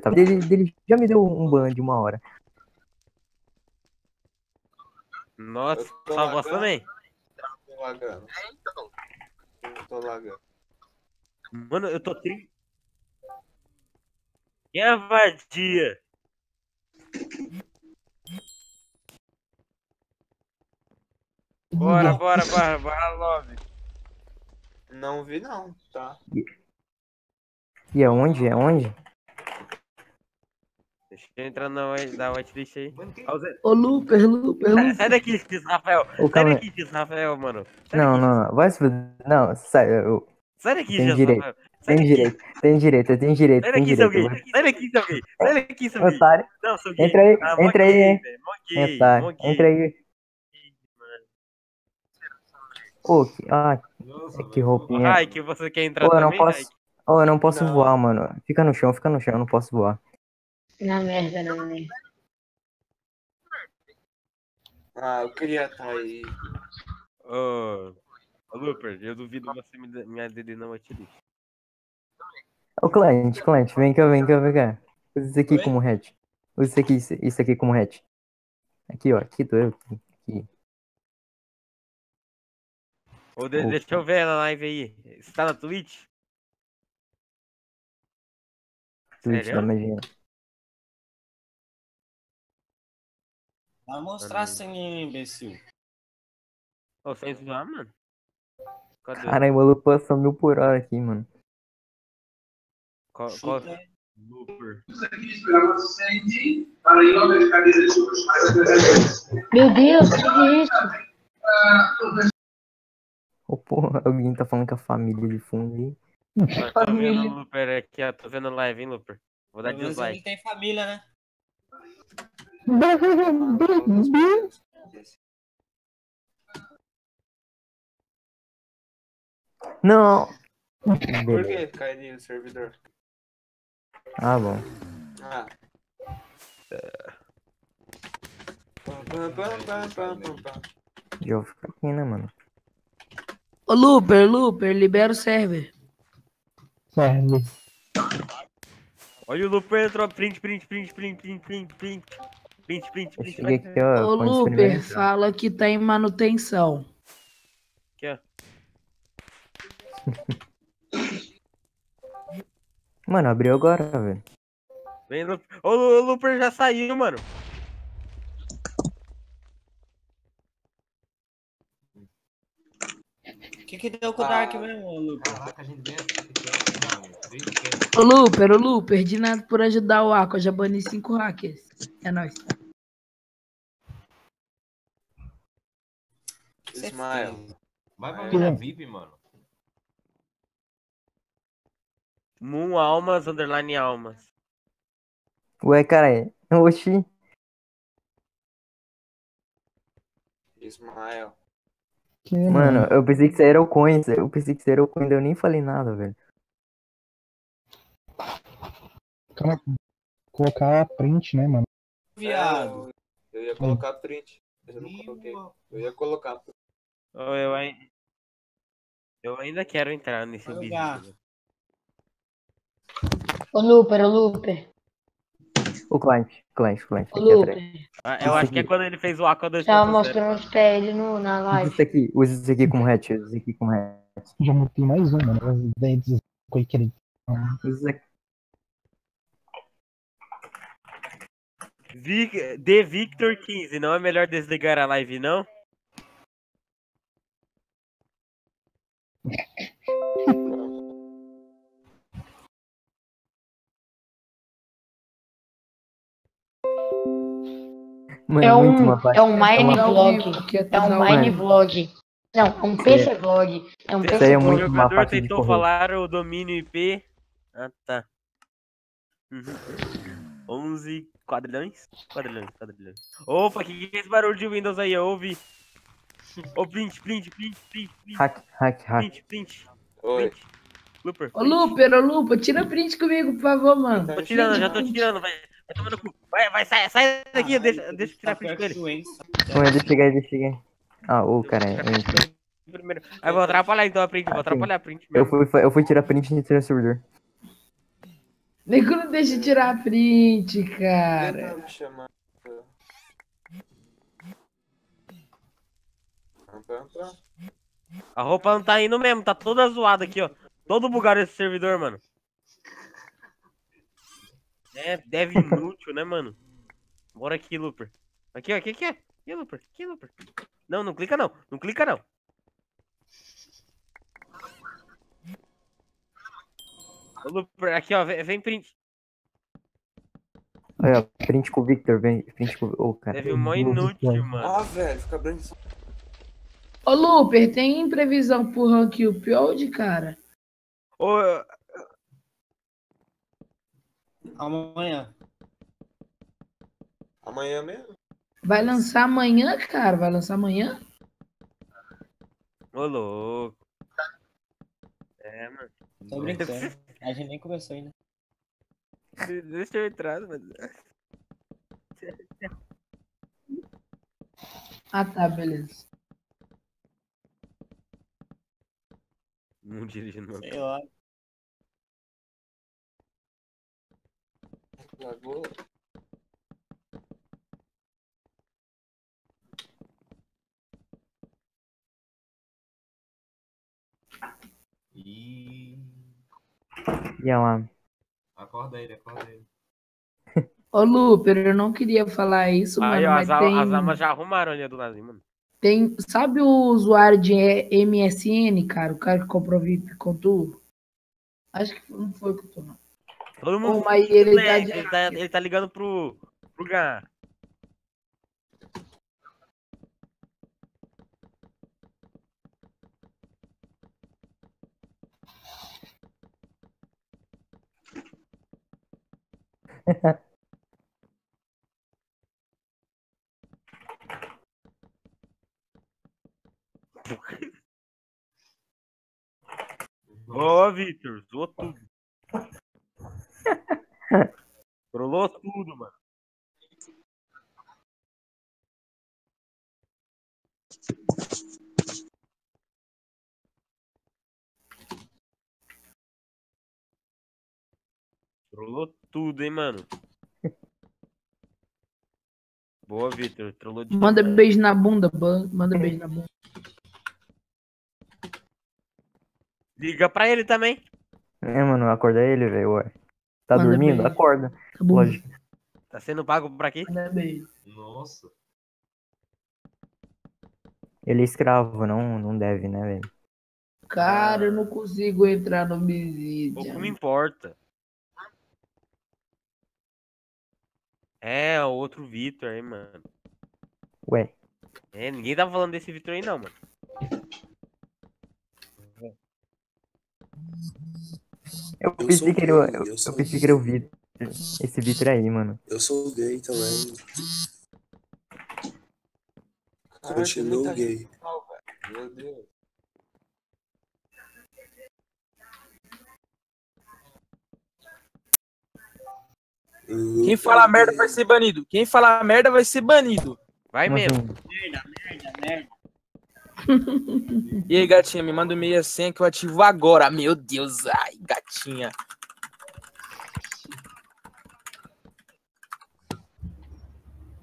Tava- Ele, ele já me deu um ban de uma hora. Nossa, sua voz também. Tô lagando. Eu tô lagando. Mano, eu tô tri. Quem é a vadia? Bora, bora, bora, bora, love. Não vi não, tá? E aonde? É onde? Deixa eu entrar na, white- na whitelist aí. Ô, Looper, Sai, Looper. sai daqui, Rafael. Ô, Sai aí. daqui, X Rafael, mano. Sai Não, daqui. não, não. Vai se. Não, sai. Eu... Sai daqui, Tem direito. Rafael. Sai Tem daqui. direito, tem direito, tem direito, Sai daqui, seu gay. Sai daqui, seu gay. Sai daqui, seu gay. Otário. Não, seu gay. Entra aí, Ah, entra aí, hein. Otário. gay. Entra aí. Ô, que... Ah, que roupinha. Ai, que você quer entrar Ô, eu não também, posso. Ô, eu não posso Não. voar, mano. Fica no chão, fica no chão, eu não posso voar. Na merda, na merda. Ah, eu queria estar aí. Ô, ô, Looper, eu duvido você me, me ADD na whitelist. Ô, cliente, cliente, vem cá, vem cá, vem cá. Usa isso aqui Oi? como hatch. Usa isso aqui, isso- isso aqui como hatch. Aqui, ó, aqui tô eu. Aqui. aqui. Ô, de- deixa eu ver na live aí. Você tá na Twitch? Twitch Sério? da magia. Vai mostrar sim, imbecil. Ô, sem zoar, mano? Cadê? Caralho, o maluco passou mil por hora aqui, mano. Qual, qual... Meu Deus, que é isso? Ô, porra, alguém tá falando com a família de fundo aí. Tô vendo o Looper aqui, ó. Tô vendo live, hein, Looper? Vou dar dislike. ele tem família, né? Não! Por que caiu o servidor? Ah, bom. Ah. Já vou ficar aqui, né, mano? Ô, Looper, Looper, libera o server. Serve. Olha o Looper entrou. Print, print, print, print, print, print, print. Print, print, Eu print. vai. aqui, ó. Ô, experimento. fala que tá em manutenção. Aqui, ó. Mano, abriu agora, velho. Vem. Ô, o Looper já saiu, mano. O que que deu com o Dark mesmo, Lucas? Caraca, a gente que- Ô, Looper, ô, Looper, de nada por ajudar o Aqua. Já bani cinco hackers. É nóis. Fez. Vai pra É. mina VIP, mano. Moon Almas, underline Almas. Ué, cara, oxi. Ismael. Que, Mano, eu pensei que você era o Coin. Eu pensei que você era o Coin, eu nem falei nada, velho. Calma, colocar a print, né, mano? Viado. É, eu, ia colocar print. mas Eu não coloquei. Eu ia colocar. Ô, eu, ai- eu ainda quero entrar nesse Vai business. jogar. Ô, Looper, ô, Looper. O cliente, cliente, cliente. Ô, Aqui atrás. Looper. Ah, Isso Eu acho que é aqui. quando ele fez o Aqua 2.0. Tava mostrando os PL no, na Usa live. isso aqui, usa isso aqui como hatch, usa isso aqui como hatch. Já mutei mais um, mano. As ideias querido. Usa isso aqui. Vic... The Victor 15, não é melhor desligar a live, não? Mano, É muito um, uma parte- é um mine vlog. é É um mine vlog. Não, é um PC vlog. É um PC aí é O vlog. muito uma jogador tentou correr. falar o domínio IP. Ah, tá. Uhum. 11 quadrilhões? Quadrilhões, quadrilhões. Opa, que que é esse barulho de Windows aí? Eu ouvi. Ô, print, print, print, print, print, Hack, hack, hack. print, print, Oi. print. Looper. Ô, Luper, ô, Luper, tira print comigo, por favor, mano. Tô tirando, já tô tirando, vai. Vai tomar no cu. Vai, vai, sai, sai daqui, deixa, deixa eu tirar print com ele. Aí, deixa eu chegar aí, deixa eu chegar aí. Ah, ô, cara. Primeiro. Aí vou atrapalhar então a print, vou Ah, atrapalhar a print Eu mesmo. fui, eu fui tirar print e no servidor. Nego não deixa eu tirar print, cara. tá me chamando? Pam, pam, pam. A roupa não tá indo mesmo, tá toda zoada aqui, ó. Todo bugado esse servidor, mano. É, deve inútil, né, mano? Bora aqui, Looper. Aqui, ó, aqui, aqui, aqui, Looper, aqui, Looper. Não, não clica não, não clica não. Ô, Looper, aqui, ó, vem, vem print. Aí, ó, print com o Victor, vem, print com Ô, cara. Deve um mó inútil, mano. Ah, velho, fica branco. Ô, Luper, tem previsão pro rank upload, cara? Ô, Amanhã. Amanhã mesmo? Vai lançar amanhã, cara? Vai lançar amanhã? ô, louco. É, mano. Tô brincando. A gente nem começou ainda. Deixa eu entrar, mano. Ah, tá, beleza. Não dirigindo, mano. Sei lá. Lagou. Ih, E olha lá. acorda ele, acorda ele. Ô, Luper, eu não queria falar isso, Aí, mano, ó, mas as, tem, as armas já arrumaram ali do lado, mano. Tem... Sabe o usuário de MSN, cara? O cara que comprou VIP com tu? Acho que não foi com tu, não. Todo mundo. Ô, mas ele tá ele, de- tá, ele tá ligando pro. pro Gan. Ô, Victor, zoou tudo. Trollou tudo, mano. Trollou tudo, hein, mano. Boa, Victor. Trollou de Manda beijo na bunda, manda beijo na bunda. Liga pra ele também. É, mano, acorda ele, velho. ué. Tá Manda dormindo? beijo. Acorda. Tá bom. Lógico. Tá sendo pago pra quê? Nossa. Ele é escravo, não, não deve, né, velho? Cara, eu não consigo entrar no Pouco Obsidian. me importa. É, o outro Victor aí, mano. Ué. É, ninguém tá falando desse Victor aí, não, mano. Eu Eu pensei que era, eu, eu eu pensei que era o Vitor. Esse Vitor aí, mano. Eu sou gay também. Continuo gay. gente. Meu Deus. Quem falar merda vai ser banido. Quem falar merda vai ser banido. Vai mesmo. Merda, merda, merda. E aí, gatinha, me manda o meia senha que eu ativo agora. Meu Deus, ai, gatinha.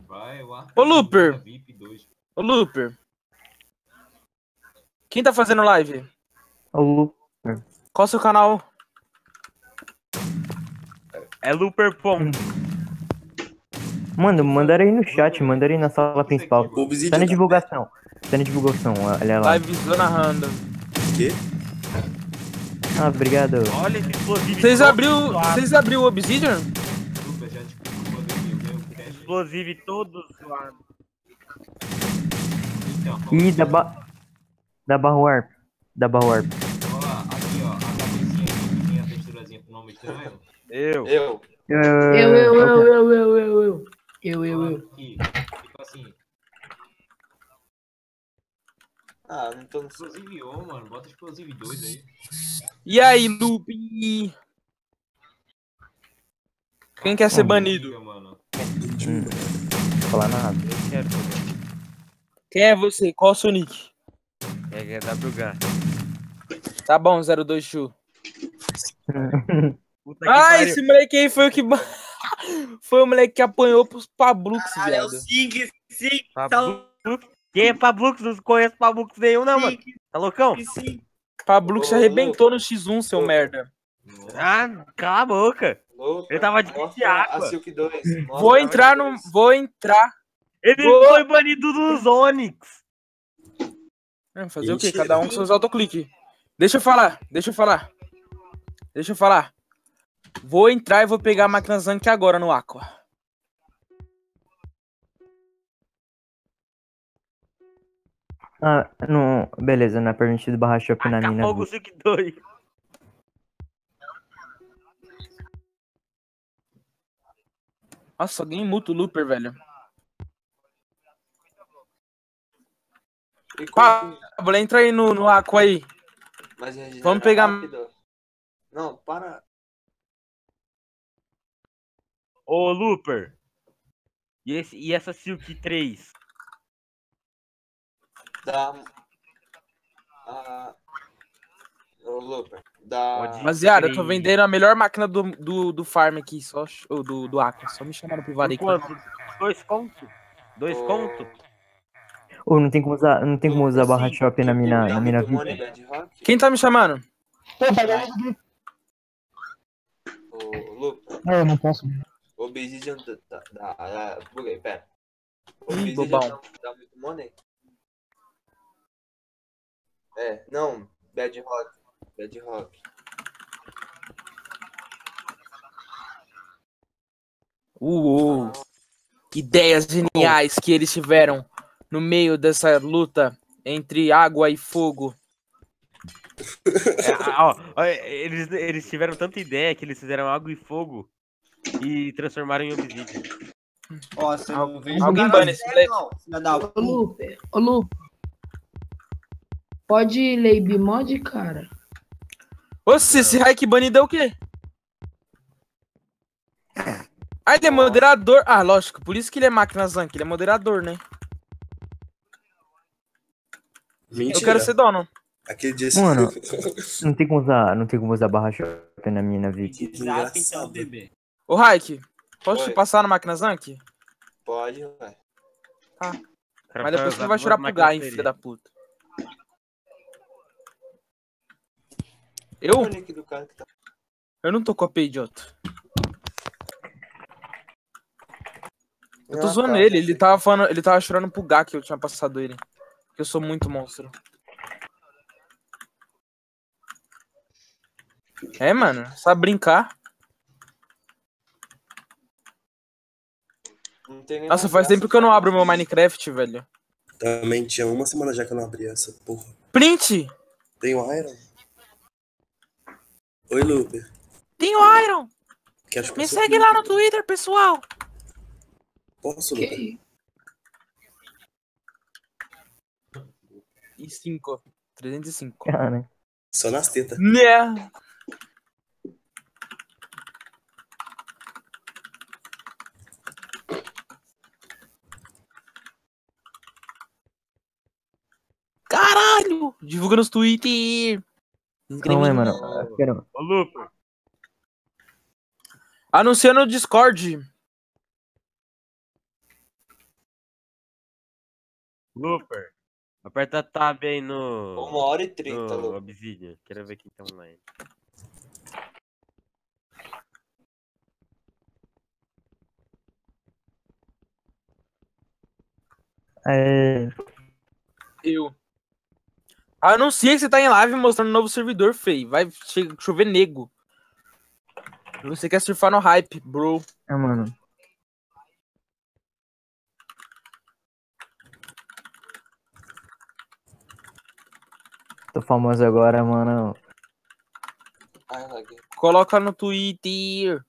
Vai, o Ô, Looper. VIP 2. Ô, Looper. Quem tá fazendo live? Ô, Lu. Qual o seu canal? É Looper Pom. Mano, mandaram aí no chat, mandaram aí na sala principal. Tá na divulgação. Tá na divulgação, olha lá. Live Zona Random. Quê? Ah, obrigado. Olha esse explosivo. Vocês abriu, vocês abriu o Obsidian? Explosivo todo zoado. Ih, da ba... Da barra warp. Da barra warp. Olha lá, aqui, ó, a cabecinha aqui que tem a texturazinha com nome estranho. Eu. Eu. Eu, eu, eu, eu, eu, eu, eu. Eu, eu, eu. Aqui, tipo assim. Ah, não tô no Explosive on, mano. Bota explosive 2 aí. E aí, Lupe? Quem quer ser Hum. banido? Mano. Hum, não vou falar nada. Eu quero. Quem é você? Qual o seu nick? É, é WH. Tá bom, 02 Chu. Ah, esse moleque aí foi o que. foi o moleque que apanhou pros Pablux, viado. Sig, Sig, Pablux? Quem é Pablux? Não conheço Pablux nenhum, não, mano. Tá loucão? Pablux Ô, arrebentou no X1, seu merda. Ah, cala a boca. Louco. Ele tava de água. A Silk 2. Mostra Vou entrar no. 2. Vou entrar. Ele foi banido dos Onix. É, Fazer o quê? Mentira. Cada um com seus autocliques. Deixa eu falar, deixa eu falar. Deixa eu falar. Vou entrar e vou pegar a máquina Zank agora no Aqua. Ah, não. Beleza, não é permitido barra shop na mina. Fogo Silk 2. Nossa, alguém muta o Looper, velho. E como Pablo, entra aí no, no Aqua aí. Vamos pegar- rápido. Não, para. Ô, Looper. E, esse, e essa Silk 3? Dá. Ah. Ô, Looper. Dá. Pode- Rapaziada, eu tô vendendo a melhor máquina do, do, do farm aqui, só, ou do, do Aqua. Só me chamaram. Por quanto? Dois conto? Dois Ô, conto? Ou não tem como usar, não tem como usar barra Sim, shop na mina, na mina VIP. Bedrock? Quem tá me chamando? Ô. Não, eu não posso. Obsidian dá. dá, dá buguei, pera. Obsidian bobão. dá, dá muito money? É, não. Bedrock. Bedrock. Uou. Ideias geniais que eles tiveram no meio dessa luta entre água e fogo. É, ó, ó, eles, eles tiveram tanta ideia que eles fizeram água e fogo e transformaram em obsidian. Ó, você não vejo alguém bane esse moleque. da Ô. Lupe, ô, Lupe. Pode ler Bimod, cara? Oxe, esse Raik banido é o quê? Ah, ele é moderador. Ah, lógico, por isso que ele é máquina Zank, ele é moderador, né? Mentira. Eu quero ser dono. Aquele dia Mano, não tem como usar, não tem como usar barra shop na mina VIP. Zap então, bebê. Ô, Raik, posso Oi. te passar na máquina Zank? Pode, velho. Mas depois você vai chorar pro Gai, hein, filha da puta. Eu? Olha o nick do cara que tá. Eu não tô com a P, idiota. Eu tô Ah, zoando tá, ele, ele tava falando, ele tava chorando pro Gá que eu tinha passado ele. Porque eu sou muito monstro. É, mano, sabe brincar. Não tem nem Nossa, faz tempo que eu não abro meu. Minecraft, velho. Também tinha uma semana já que eu não abri essa porra. Print! Tem o Iron? Oi, Luper. Tem o Iron! Me segue lá no Twitter, pessoal! Posso, Luper? E 5. 305. Cara, Só nas tetas. Né? Caralho! Divulga nos Twitter! Calma aí, mano. Quero... Ô, Looper. Anuncia no Discord. Looper. Aperta tab aí no. Uma hora e trinta, no. Obsidian. Quero ver quem tá online. É, Eu. Eu não sei que você tá em live mostrando um novo servidor, feio. Vai chover nego. Você quer surfar no hype, bro. é, mano. Tô famoso agora, mano. Coloca no Twitter.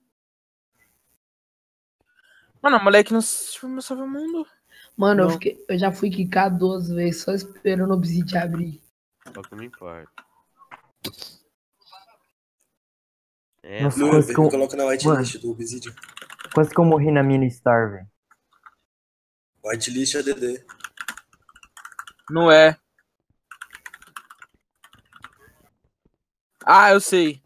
Mano, moleque não salva o mundo. Mano, eu, fiquei- eu já fui quicado duas vezes só esperando o Obsidian abrir. Só que não importa. É, Nossa, velho, que eu, coloca na whitelist do Obsidian. quase que eu morri na mina Star, velho. Whitelist é DD. Não é. Ah, eu sei.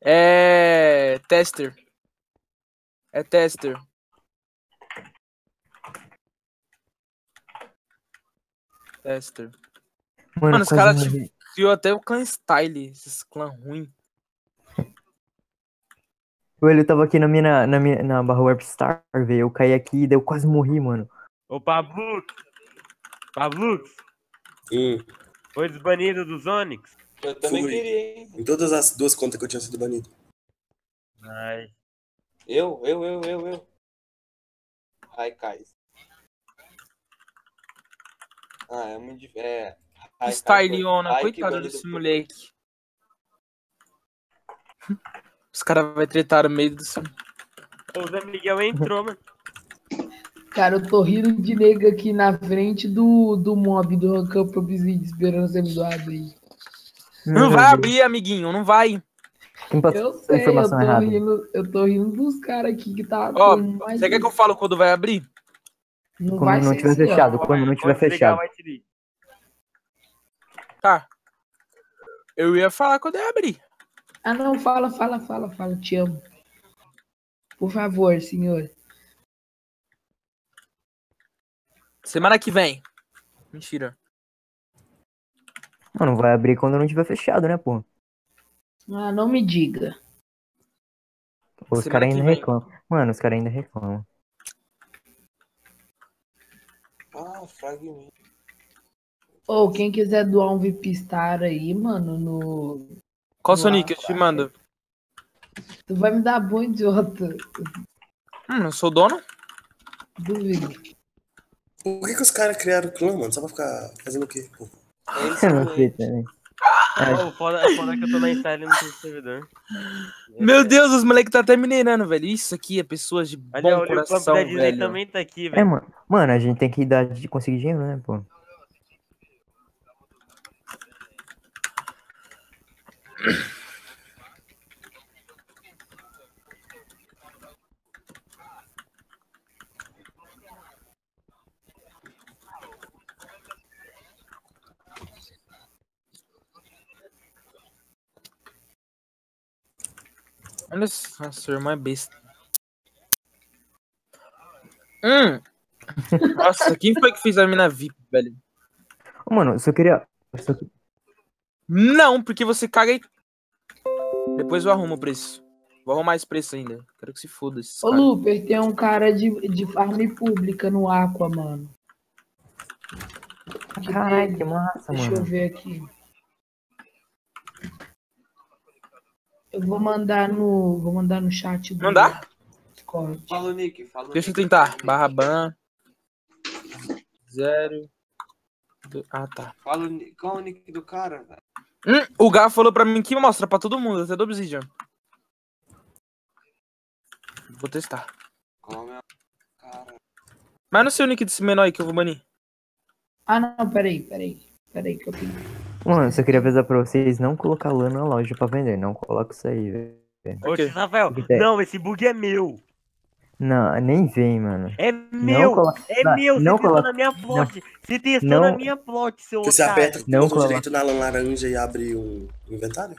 É. Tester. É tester. Tester. Mano, Mano, os caras morri. criou até o clã style, esses clã ruim. Ele tava aqui na minha, na minha na barra Warp Star, velho. Eu caí aqui e daí eu quase morri, mano. Ô, Pablo! Pablo! Hum. Foi desbanido dos Onix? Eu também Fui. queria, hein? Em todas as duas contas que eu tinha sido banido. Ai. Eu, eu, eu, eu, eu. Ai, Kais. Ah, é muito difícil. É. Que coitado desse por- moleque. Os caras vão tretar no meio do. O Zé Miguel entrou, mano. Cara, eu tô rindo de nega aqui na frente do, do mob do Up Obsidian esperando ser me abrir. Não vai abrir, amiguinho, não vai. Eu sei, eu informação tô, errada? rindo, eu tô rindo dos caras aqui que tá. Ó, mais você quer que eu falo quando vai abrir? Não Quando vai não tiver fechado, quando não tiver fechado. Tá. Eu ia falar quando ia abrir. Ah, não, fala, fala, fala, fala, te amo. Por favor, senhor. Semana que vem. Mentira. Mano, vai abrir quando não tiver fechado, né, pô? Ah, não me diga. Os caras ainda vem. reclamam. Mano, os caras ainda reclamam. Fragmento. Ou quem quiser doar um VIP Star aí, mano, no. Qual no seu nick? Eu te mando. Tu vai me dar bom, idiota. Hum, eu sou dono? Duvido. Por que, que os caras criaram o clã, mano? Só pra ficar fazendo o quê? Pô? Eu não sei também. O foda, o foda é que eu tô na Itália e não tenho servidor. Meu Deus, os moleques tá até minerando, velho. Isso aqui é pessoas de bom Olha, o coração, da Disney velho. também tá aqui, É, velho. mano. Mano, a gente tem que dar de conseguir dinheiro, né, pô? Olha só, nossa, seu irmão é besta. Hum. Nossa, quem foi que fez a mina VIP, velho? Ô, Mano, eu só queria. eu só Não, porque você caga e. Depois eu arrumo o preço. Vou arrumar esse preço ainda. Quero que se foda esses Ô. Luper, tem um cara de, de farm pública no Aqua, mano. Caralho, que massa, Deixa eu mano. ver aqui. Eu vou mandar no. Vou mandar no chat do Não dá? Discord. Fala o Nick, fala o Deixa eu tentar. Barra ban. Zero. do- Ah, tá. Fala o Nick. Qual o Nick do cara, velho? Hum, o Gá falou pra mim que mostra pra todo mundo, até do Obsidian. Vou testar. Qual é o cara? Mas não sei o nick desse menor aí que eu vou banir. Ah, não, peraí, peraí. Peraí que eu tenho. Mano, eu só queria avisar pra vocês não colocar lã na loja pra vender. Não coloca isso aí, velho. Ô, Rafael, não, esse bug é meu. Não, nem vem, mano. É meu, colo- é não, meu, você não testou coloca- na minha plot. Você testou não- na minha plot, seu Você otário. aperta com Não o botão coloca. direito na lã laranja e abre um inventário?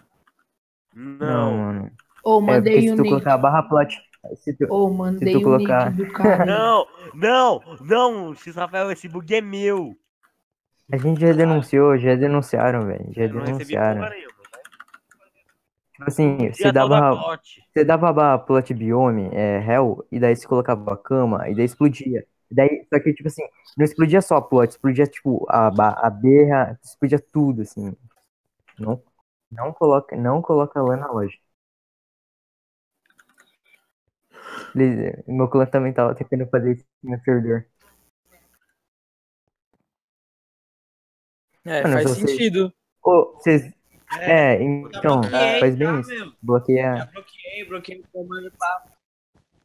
Não, mano. Ô, É, porque mandei se o tu colocar a barra plot. Se tu, se mandei tu o colocar. nick do cara. Não, não, não, X Rafael, esse bug é meu. A gente já denunciou, já denunciaram, velho. Já Eu denunciaram. nenhuma. Tipo assim, Dia você dava, você dava plot biome, é, hell, e daí você colocava a cama, e daí explodia. E daí, só que, tipo assim, não explodia só a plot, explodia, tipo, a, a berra, explodia tudo, assim. Não, não coloca, não coloca lá na loja. Meu clã também tava tentando fazer isso no servidor. É, Mano, faz você- sentido. Ô, vocês. É, então, bloqueei faz bem já, isso. meu. Bloqueia. Bloqueei, bloqueei o comando pra.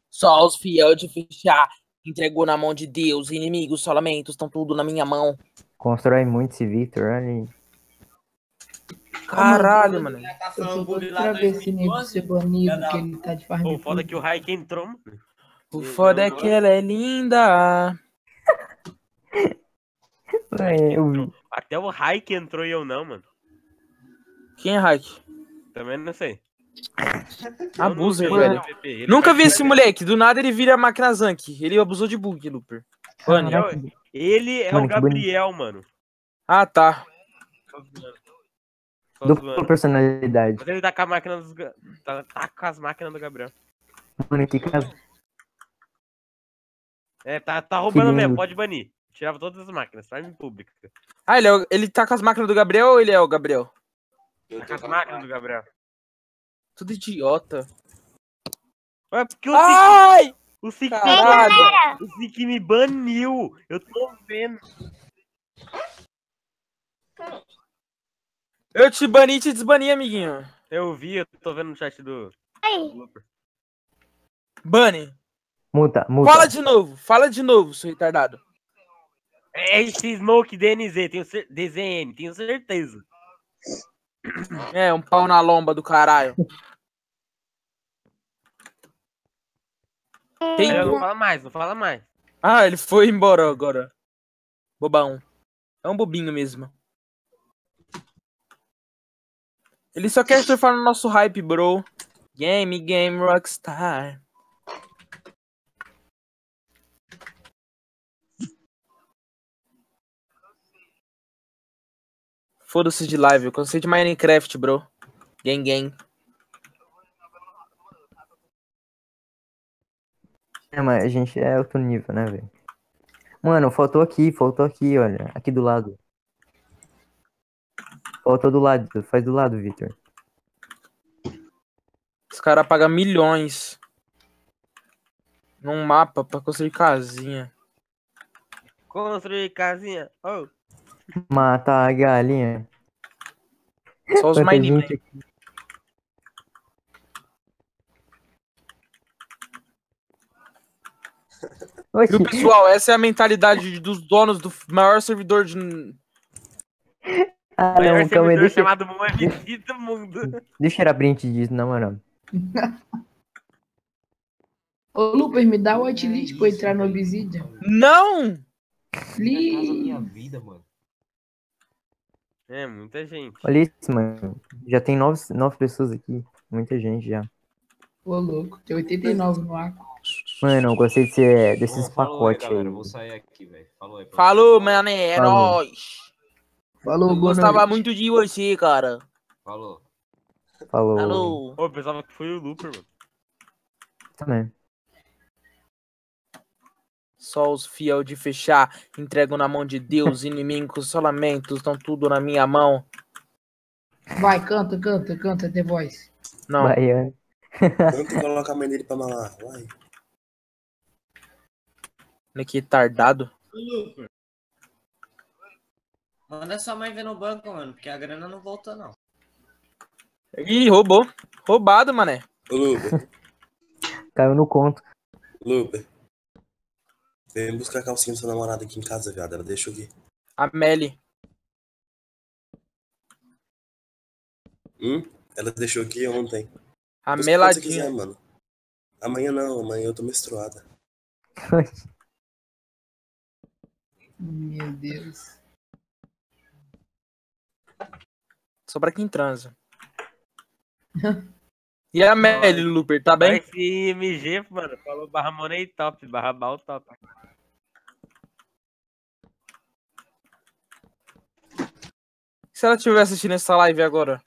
Só os fiel de fechar. Entregou na mão de Deus. Inimigos, solamentos, estão tudo na minha mão. Constrói muito esse Victor, olha aí. Caralho, mano. Tá Eu falando tô bug doido lá pra ver esse nego 2012. ser banido, Filha da que ele tá de farm. Pô, foda que o Raik entrou, mano. O foda é que ela é linda. Eu vi. Até o Raik entrou e eu não, mano. Quem é Hack? Também não sei. Abusa, velho. ele Nunca faz vi esse moleque. Do nada ele vira a máquina Zank. Ele abusou de bug, Looper. Caraca, Ele é Mano, o. Gabriel, mano. Ah, tá. Dupla personalidade. Mas ele tá com a máquina dos. Tá, tá com as máquinas do Gabriel. Mano, que casa. É, tá, tá roubando mesmo, pode banir. Tirava todas as máquinas, farm pública. Ah, ele, é o- ele tá com as máquinas do Gabriel ou ele é o Gabriel? Tá com as máquinas do Gabriel. Tudo idiota. Ué, porque o Ai! O Sik, Caralho! o Sik me baniu. Eu tô vendo. Eu te bani e te desbani, amiguinho. Eu vi, eu tô vendo no chat do. Ai. Bani. Muta, muta. Fala de novo. Fala de novo, seu retardado. É esse Smoke DNZ, tenho cer... DZN, tenho certeza. É, um pau na lomba do caralho. Tem- Não fala mais, não fala mais. Ah, ele foi embora agora. Bobão. É um bobinho mesmo. Ele só quer surfar no nosso hype, bro. Game, game, rockstar. Foda-se de live, eu cansei de Minecraft, bro. Gang, gang. É, mas a gente é outro nível, né, velho? Mano, faltou aqui, faltou aqui, olha. Aqui do lado. Faltou do lado, faz do lado, Victor. Os caras pagam milhões num mapa pra construir casinha. Construir casinha. Oh. Mata a galinha. Só os mine gente. Viu, pessoal? Essa é a mentalidade dos donos do maior servidor de. Ah, Maior não, calma aí, deixa, chamado MoMVP do mundo. deixa eu tirar print disso, na moral. Ô, Luper, me dá o whitelist pra entrar no Obsidian. Não! Li... vida, mano. É, muita gente. Olha isso, mano. Já tem nove, nove pessoas aqui. Muita gente já. Ô, louco, tem 89 no ar. Mano, eu gostei de ser, desses pacotes aí. galera. Eu vou sair aqui, velho. Falou aí. pra Falou, mané, é Falou. nóis. Falou, Eu gostava noite. muito de você, cara. Falou. Falou. Falou. Ô, eu pensava que foi o Looper, mano. Também. Só os fiel de fechar entregam na mão de Deus, inimigos, só lamentos, estão tudo na minha mão. Vai, canta, canta, canta, The Voice. Não. Baiano. Tanto e coloca a mãe dele pra mamar. Vai. Olha que tardado. Manda sua mãe ver no banco, mano, porque a grana não voltou, não. Ih, roubou. Roubado, mané. Ô, Luber. Caiu no conto. Luber. Vem buscar a calcinha da sua namorada aqui em casa, viado. Ela deixou aqui. A Melly. Hum? Ela deixou aqui ontem. A Busca meladinha. quiser, mano. Amanhã não, amanhã eu tô menstruada. Meu Deus. Só pra quem transa. E a Melly, Looper, tá bem? Esse MG, mano, falou barra money top, barra bal top. Se ela estiver assistindo essa live agora?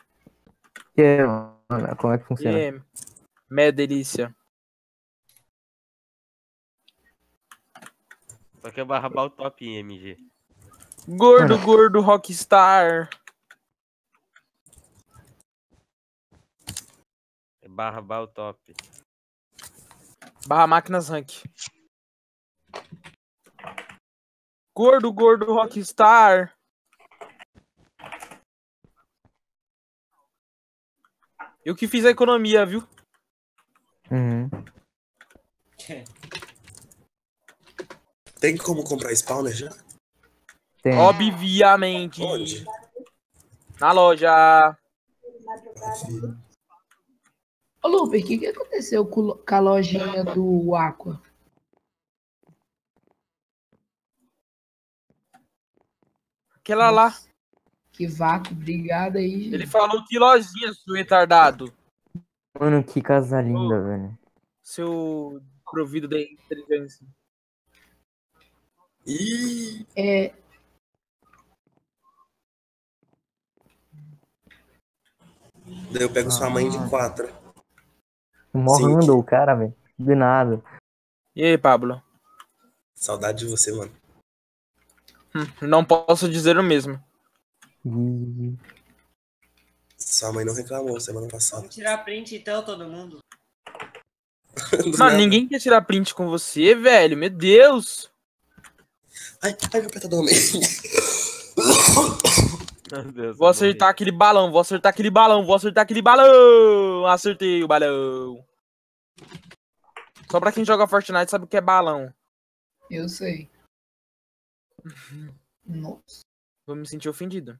É, mano? Como é que funciona? aí, Mé delícia. Só que é barra Baltop em MG. Gordo, gordo, rockstar. É barra Baltop. Barra máquinas rank. Gordo, gordo, rockstar. Eu que fiz a economia, viu? Uhum. Tem como comprar spawner já? Tem. Obviamente. Onde? Na loja. Ô, Lupe, o que, que aconteceu com com a lojinha do Aqua? Aquela lá. Que vácuo, obrigado aí. Ele falou que lojinha, seu retardado. Mano, que casa linda, velho. Seu provido da inteligência. Ih, É, daí eu pego sua mãe Ah. de quatro. Morrendo o cara, velho. Do nada. E aí, Pablo? Saudade de você, mano. Hum, Não posso dizer o mesmo. Ih, Sua mãe não reclamou semana passada. Vamos tirar print então, todo mundo. Do Mano, ninguém quer tirar print com você, velho. Meu Deus. Ai, ai, meu petadão mesmo. Meu Deus. Vou acertar aquele balão, vou acertar aquele balão, vou acertar aquele balão. Acertei o balão. Só pra quem joga Fortnite sabe o que é balão. eu sei. Nossa. Vou me sentir ofendido.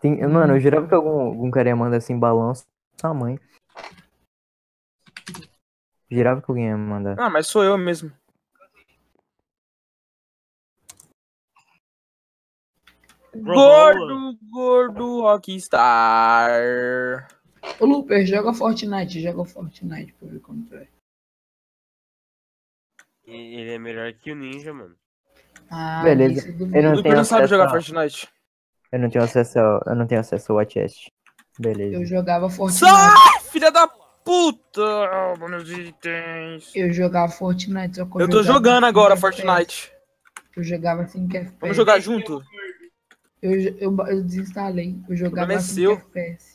Tem... Mano, eu jurava que algum, algum cara ia mandar assim balanço. Sua mãe. Jurava que alguém ia mandar. Ah, mas sou eu mesmo. Gordo, gordo, rockstar. Ô, Luper, joga Fortnite, joga Fortnite pra ver como tu é. Ele é melhor que o Ninja, mano. Ah, Beleza. Eu não Luper não sabe jogar a- Fortnite. Eu não tenho acesso ao... Eu não tenho acesso ao Watchest. Beleza. Eu jogava Fortnite. Sai, filha da puta! Meus itens. Eu jogava Fortnite, só que Eu tô jogando agora 5 FPS. Fortnite. Eu jogava 5 FPS. Vamos jogar junto? Eu, eu, eu desinstalei. Eu jogava é 5 seu. FPS.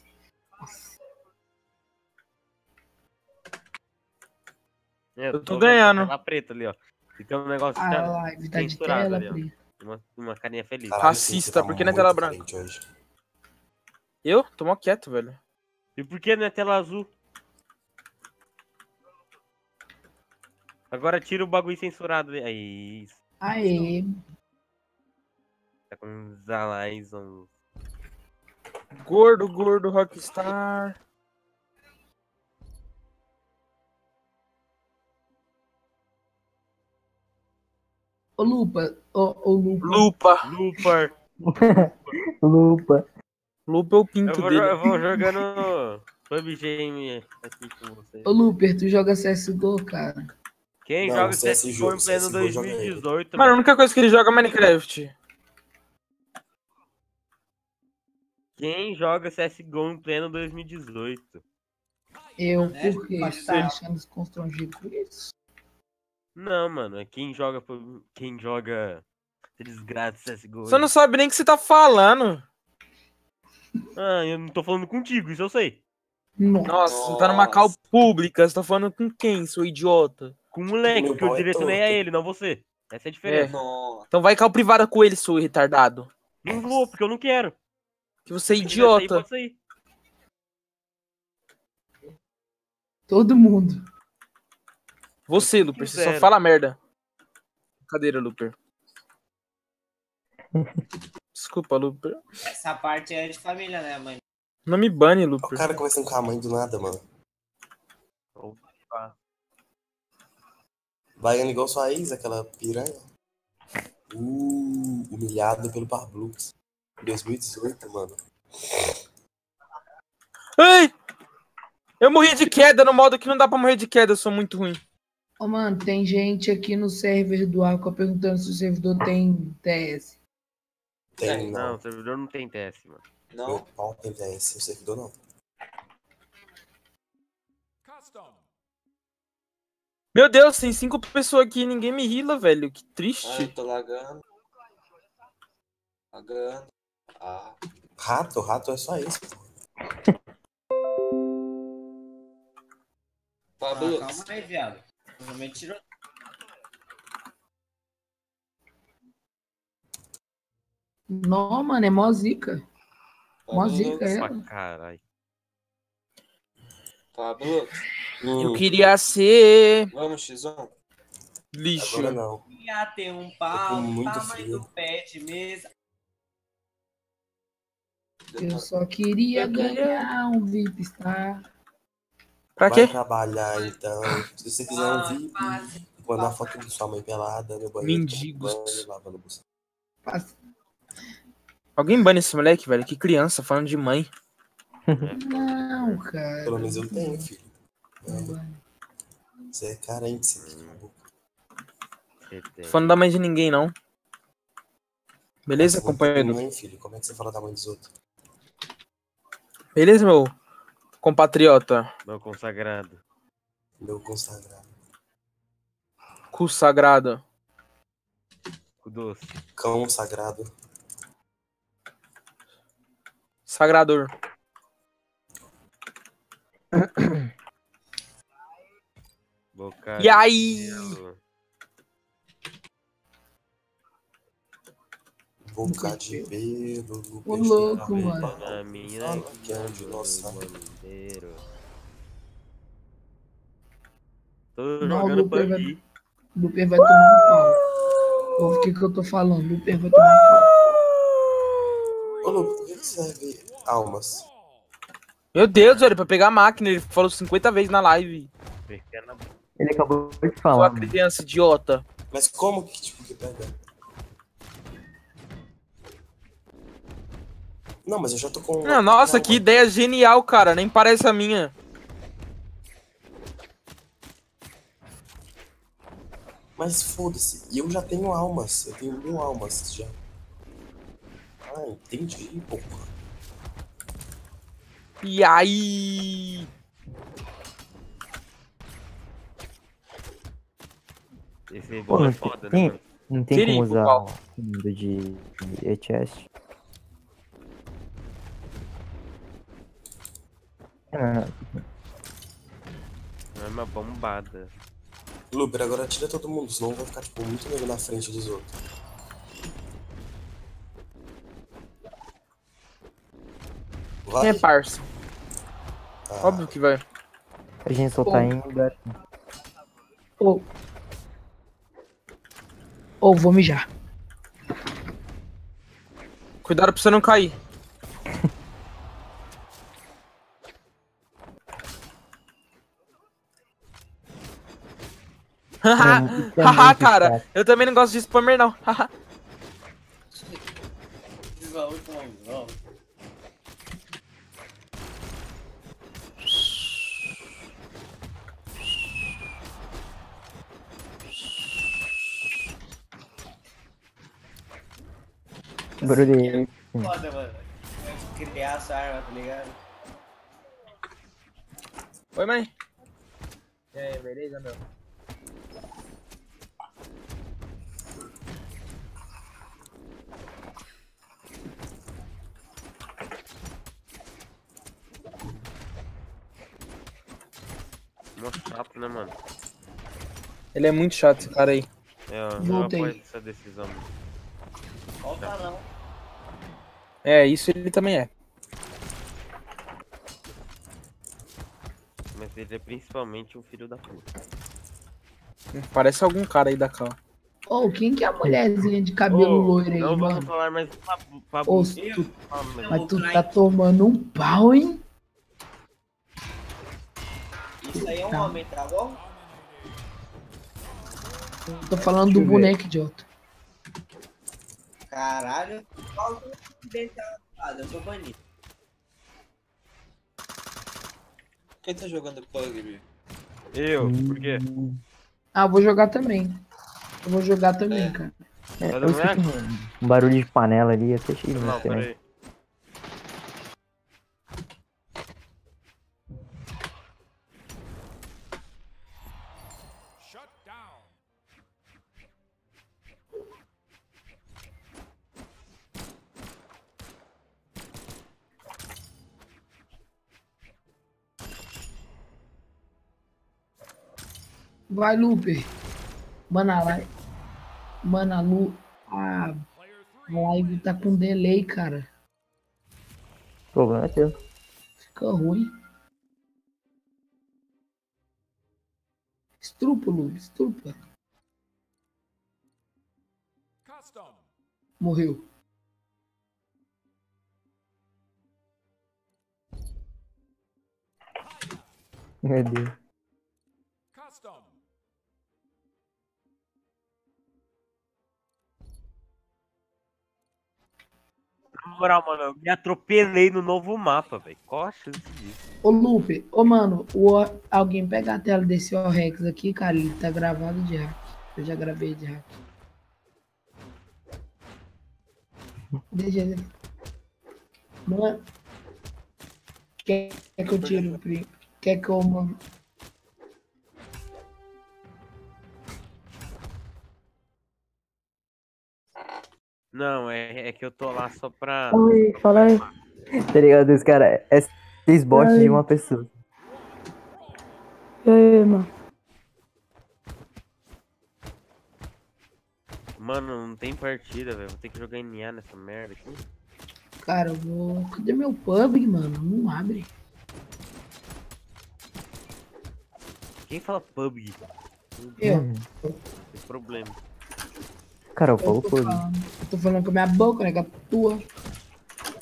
É, Eu tô jogando ganhando. com a tela preta ali, ó. E tem um negócio A tá live tá de tela ali, ó. preta. Uma, uma carinha feliz. Caralho, Racista, tá por que na muito tela branca? Eu? Tô mó quieto, velho. E por que não é tela azul? Agora tira o bagulho censurado. Aí. Aê. Tá com os Alison. Gordo, gordo, rockstar. Ô, Lupa. Ô, ô Lupa. Lupa. Looper. Lupa. Lupa é o Eu pinto vou, dele. eu vou jogando PUBG aqui com vocês. Ô, Luper, tu joga CSGO, cara. Quem Não, joga CS CSGO em pleno CSGO joga ele. 2018, Mano, a única coisa que ele joga é Minecraft. Quem joga CSGO em pleno 2018? Eu, É, por quê? pode Você tá ser. achando constrangido com isso? Não, mano, é quem joga quem joga desgraça de CSGO. Você não sabe nem o que você tá falando. Ah, eu não tô falando contigo, isso eu sei. Nossa, você tá numa cal pública. Você tá falando com quem, seu idiota? Com o moleque, que eu pau é direcionei a ele, não você. Essa é a diferença. Então vai cal privada com ele, seu retardado. Não vou, porque eu não quero. Que você é sair, idiota. sair. Todo mundo. Você, Luper, você só fala merda. Brincadeira, Luper. Desculpa, Luper. Essa parte é de família, né, mãe? Não me bane, Olha Luper. O cara conversando com a mãe do nada, mano. Opa. Baiano igual sua ex, aquela piranha. Uh, humilhado pelo Parblux. Em 2018, mano. Ei! Eu morri de queda no modo que não dá pra morrer de queda, eu sou muito ruim. Ô, mano, tem gente aqui no server do Aqua perguntando se o servidor tem TS. Tem, Não, não. o servidor não tem TS, mano. Meu pau tem TS, o servidor não. Meu Deus, tem cinco pessoas aqui e ninguém me rila, velho. Que Ah, triste. eu tô lagando. Lagando. Ah. Rato, rato é só isso. Pablo, Ah, calma aí, viado. Não me tirou. Não, mano, é mó zica. Mó zica ela. caralho. Pablo. Eu queria ser Vamos, X1. lixo. Agora não. Ia ter um pau, muito tamanho frio. do pé de mesa. Eu só queria ganhar um VIP Star. Pra Vai quê? trabalhar então. Se você quiser um VIP, mandar foto de sua mãe pelada no banheiro. Mendigos. banho, lavando. Alguém bane esse moleque, velho. Que criança, falando de mãe. Não, cara. Pelo menos eu tenho, filho. Você é carente, você boca. Falando da mãe de ninguém, não. Beleza, Você não tem companheiro? mãe, filho. Como é que você fala da mãe dos outros? Beleza, meu compatriota? Meu consagrado. Meu consagrado. Cu sagrado. Cu doce. Cão sagrado. Sagrador. Boca E aí? Boca de pelo no Ô, peixe louco, mano. Na minha Fala que é um dinossauro. inteiro. Tô Não, o jogando Luper vai, PUBG. Luper vai tomar um pau. Ouve o que, que eu tô falando. Luper vai tomar um pau. Ô, Lu, por que que serve almas? Meu Deus, velho, pra pegar a máquina, ele falou 50 vezes na live. Ele acabou de Sua falar. mano. criança idiota. Mas como que, tipo, que pega? Não, mas eu já tô com... Ah, nossa, que ideia genial, cara. Nem parece a minha. Mas foda-se, e eu já tenho almas. Eu tenho mil almas já. Ah, entendi, porra. E aí? Esse é não foda, né, tem, mano? não tem Perigo, como usar o comando de, de E-chest. Ah, É uma bombada. Luper, agora tira todo mundo, senão vai ficar, tipo, muito nego na frente dos outros. Vai. É, parça. Ah, Óbvio que vai. a gente só tá indo. Ô. Ô, vou mijar. Cuidado pra você não cair. Haha, chato. cara. Eu também não gosto de spammer, não. Barulho. Foda, mano. Criar essa arma, tá ligado? Oi, mãe. E aí, beleza, meu? Mó chato, né, mano? Ele é muito chato, esse cara aí. É, eu Voltei. apoio essa decisão. mano. Volta não. É, isso ele também é. Mas ele é principalmente um filho da puta. Parece algum cara aí da cal. Ô, quem que é a mulherzinha de cabelo Ô, loiro aí, Não vamos mano? falar mais Pabu. Ô, Pabu. tu- mas tu tá tomando um pau, hein? Aí é um homem, tá bom? Tô falando do Deixa ver. boneco idiota. Caralho. Qual é o tá lado? Eu tô banido. Quem tá jogando PUBG? Eu, por quê? Ah, eu vou jogar também. Eu vou jogar também, cara. É, Tá eu um, barulho de panela ali, até Não, muito estranho. Vai, Lupe. Mano, a live. Mano, a Lu. A a live tá com delay, cara. O problema é teu. Fica ruim. Estrupa, Lupe, estrupa. Morreu. Meu Deus. Na moral, mano, eu me atropelei no novo mapa, velho. Qual a chance disso? Ô, Lupe, ô, mano, o, alguém pega a tela desse O-Rex aqui, cara, ele tá gravado de hack. Eu já gravei de hack. Deixa ele. Mano. Quer, que eu tire o print? Quer que eu, mano? Não, é, é que eu tô lá só pra. Fala aí, fala aí. Tá ligado? Esse cara é seis bots de uma pessoa. E aí, mano? Mano, não tem partida, velho. Vou ter que jogar NA nessa merda aqui. Cara, eu vou. Cadê meu pub, mano? Não abre. Quem fala PUBG? Eu. Tem problema. Cara, eu Eu falo tô falando, eu tô falando com a minha boca, né? Com a tua.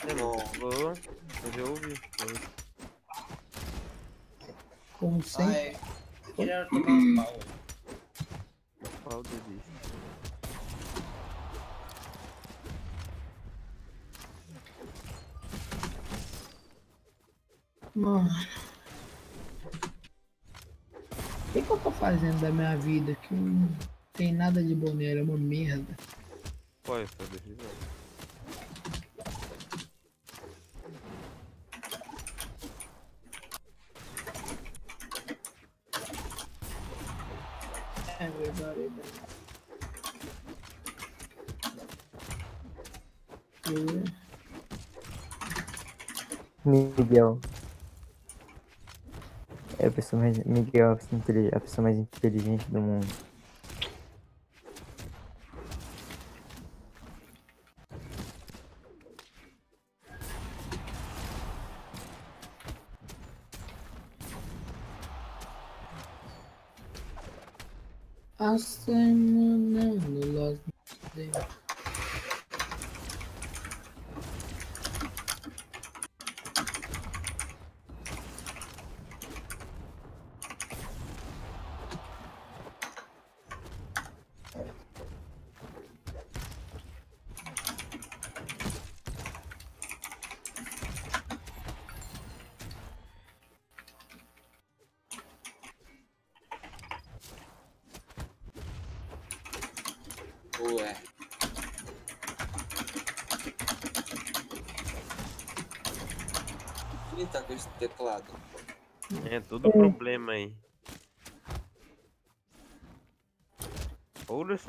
É, mano, vou. Eu já ouvi. Como sempre. Queria tomar uns pau. Qual delícia. Mano. O que, que eu tô fazendo da minha vida que tem nada de boneira, é uma merda. Qual é a sua decisão? É verdade. Miguel. É a pessoa mais. Miguel é a pessoa mais inteligente do mundo.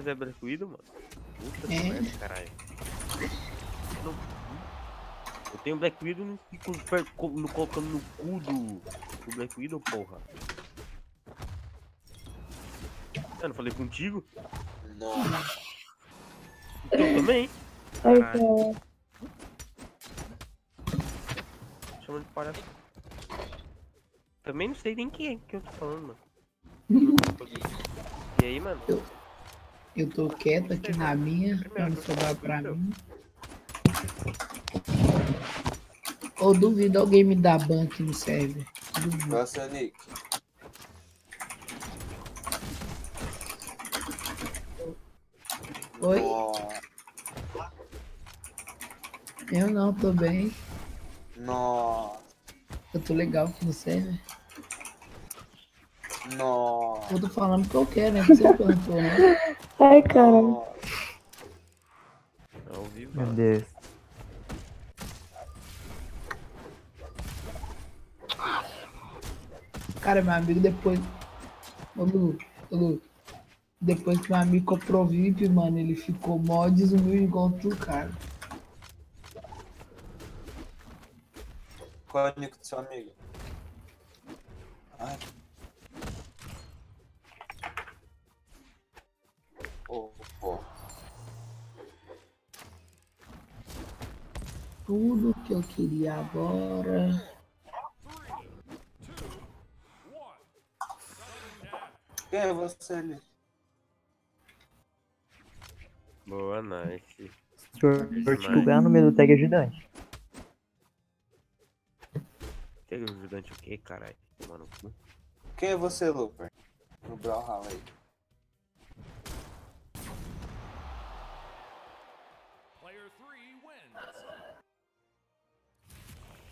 É Black Widow, mano. Puta que É. merda, caralho. Não- Eu tenho Black Widow e não fico per- co- no- colocando no cu do, do Black Widow, porra. Eu não falei contigo? Não. Então também. Ai, Caralho. Chama de palhaço. Também não sei nem quem é que eu tô falando, mano. E aí, mano? Eu tô quieto aqui na minha, pra não sobrar pra mim. Ou duvido alguém me dar ban aqui no server. Duvido. Nossa, Nick. Oi? Eu não, tô bem. Nó. Eu tô legal aqui no server. Nó. Eu tô falando o que eu quero, né? Você perguntou, né? Ai, caralho. Ao vivo. Meu Deus. Cara, meu amigo depois. Ô Lu, ô Lu. Depois que meu amigo comprou VIP, mano, ele ficou mó desumilde igual tu, cara. Qual é o nick do seu amigo? Ai. Tudo que eu queria agora. Quem é você ali? Boa, nice. Sorte ganhar no meio do tag ajudante. Teve um ajudante o quê, caralho? Mano. Quem é você, Looper? No Brawlhalla aí.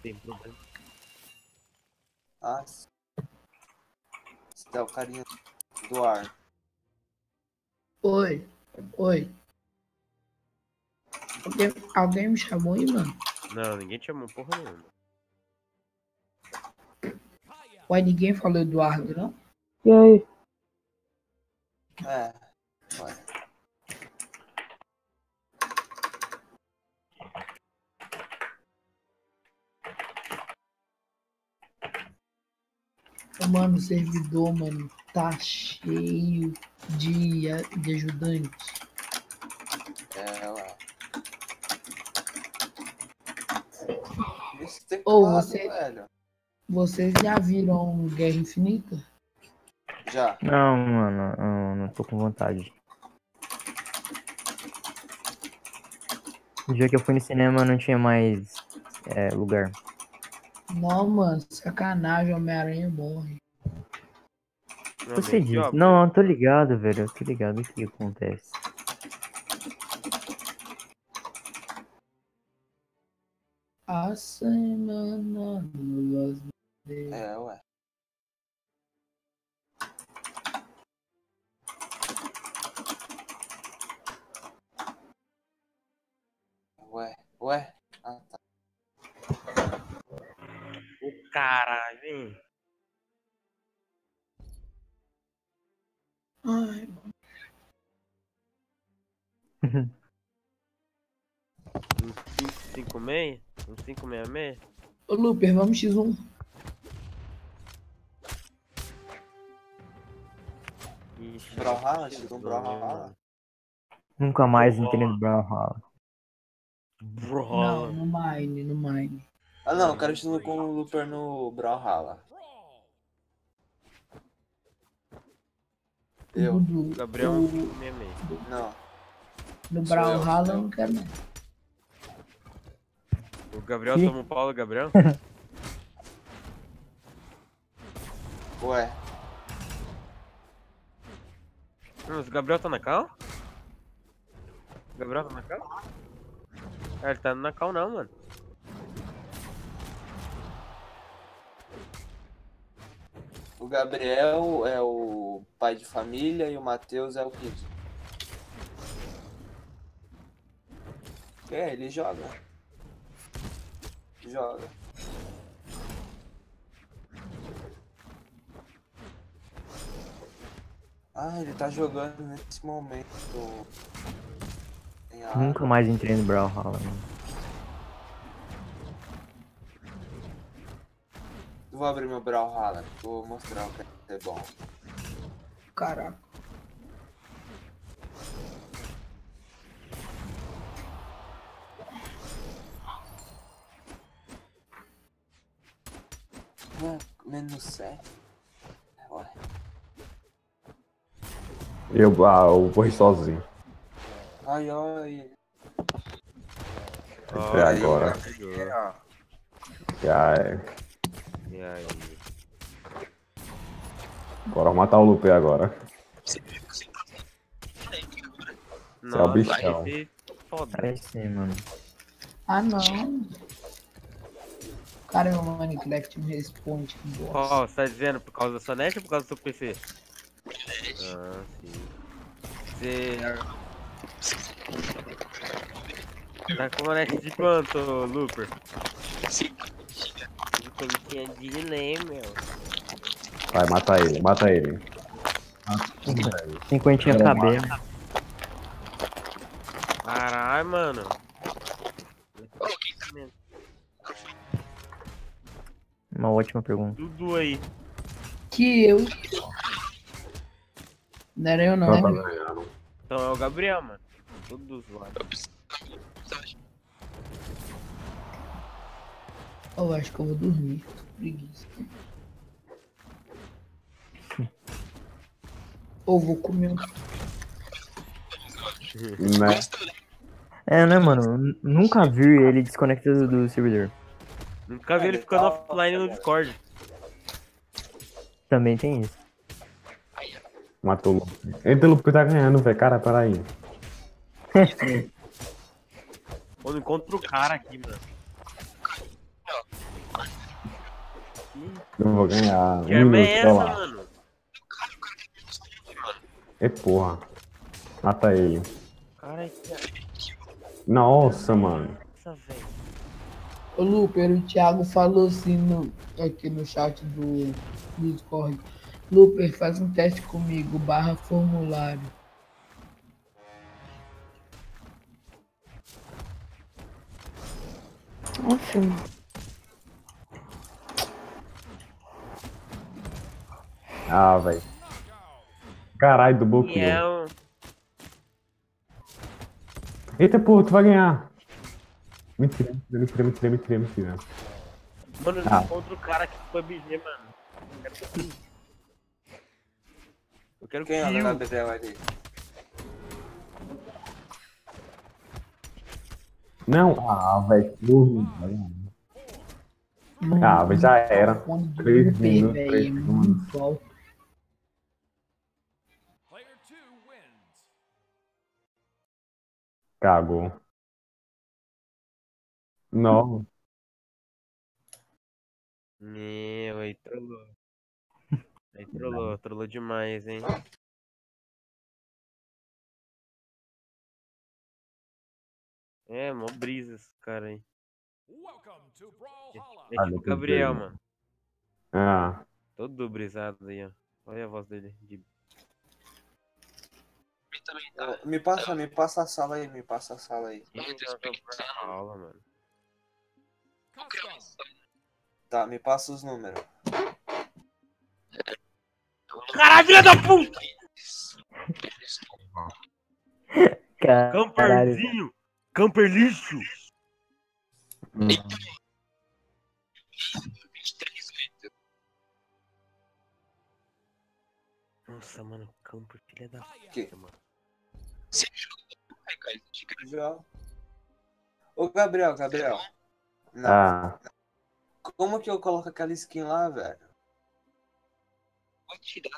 Tem problema. Ah. Esse é o carinha do ar. Oi, oi. Alguém, alguém me chamou aí, mano? Não, ninguém te chamou porra nenhuma. Ué, ninguém falou Eduardo, não? E aí? É. Mano, o servidor, mano, tá cheio de, de ajudantes. É, lá. Esse teclado, Ô, você- velho. Vocês já viram Guerra Infinita? Já. Não, mano, não, não tô com vontade. O dia que eu fui no cinema não tinha mais é, lugar. Não, mano, sacanagem, Homem-Aranha morre. Você disse. Não, tô ligado, velho. Eu tô ligado o que acontece. A semana nos É, ué. Ué, ué. Ah, tá. O caralho, hein? Ai, Um 556? Um 566? Ô, Luper, vamos X1. Ixi, Brawlhalla? X1 Brawlhalla? Nunca mais entrei no Brawlhalla. Não, no Mine, no Mine. Ah, não, eu quero X1 com o Looper no Brawlhalla. Eu. Do, Gabriel do, 566. Não. do eu, Brawlhalla sou eu não quero não. O Gabriel Ih. toma o Paulo, Gabriel? Ué. Mas o Gabriel tá na cal? O Gabriel tá na cal? Ah, ele tá na cal não, mano. O Gabriel é o pai de família e o Matheus é o Kid. É, ele joga. Joga. Ah, ele tá jogando nesse momento. Nunca mais entrei no Brawlhalla, mano. Eu Vou abrir meu Brawlhalla, vou mostrar o que é bom. Caraca. Ué, menos 7. Ué. Eu, ah, eu vou ir sozinho. Ai, ai. Entrei agora. Já é. E aí? Agora vou matar o Lupe agora. Você é o Nossa, bichão. esse foda. Aí sim, mano. Ah, não. Cara, meu Minecraft me responde. que bosta. Ó, você tá dizendo por causa da sua net ou por causa do seu PC? Ah, sim. Você. Tá com uma net de quanto, Looper? Eu tinha de delay, meu. Vai, mata ele, mata ele. Cinquentinha Era KB. Caralho, mano. Uma ótima pergunta. Tudo aí. Que eu. Não era eu não, Não, né? Então é o Gabriel, mano. Todos lá. Eu acho que eu vou dormir. Tô com preguiça. Ou vou comer um. Né? É, né, mano? Nunca vi ele desconectado do servidor. Nunca vi ele ficando offline no Discord. Também tem isso. Matou o Lupe. Eita, o Lupe tá ganhando, velho. Cara, peraí. Eu não encontro o cara aqui, mano. Eu vou ganhar. Que Um arma minuto, é essa, lá. mano? É porra. Mata ele. Cara, Nossa, mano. essa velho. Ô Luper, o Thiago falou assim no, aqui no chat do, do Discord. Luper, faz um teste comigo, barra formulário. Enfim. Ah, velho. Caralho, do bloqueio. Miau. Eita, porra, tu vai ganhar. Mentira, mentira, mentira, mentira, mentira. Mano, eu Ah. encontro o cara aqui pro PUBG, mano. Eu quero. Eu quero Quem é o. Gabriel ali? Não, ah, velho, que. Ah, velho, já era. Do Três Luper, minutos, velho, três é segundos. Cagou. Não. Meu, aí trollou. Aí trollou, trollou demais, hein? É, mó brisa esse cara aí. Ah, é o não Gabriel, mano. Ah, Todo brisado aí, ó. Olha a voz dele. De... Ô, Me passa, me passa a sala aí, me passa a sala aí. aula, mano. Tá, me passa os números. Caralho, filha da puta! Caralho. Camperzinho! Camper lixo! Nossa, mano, camper, filha da puta, mano. Já. Ô, Gabriel, Gabriel. Não. ah. Como que eu coloco aquela skin lá, velho? Vou tirar.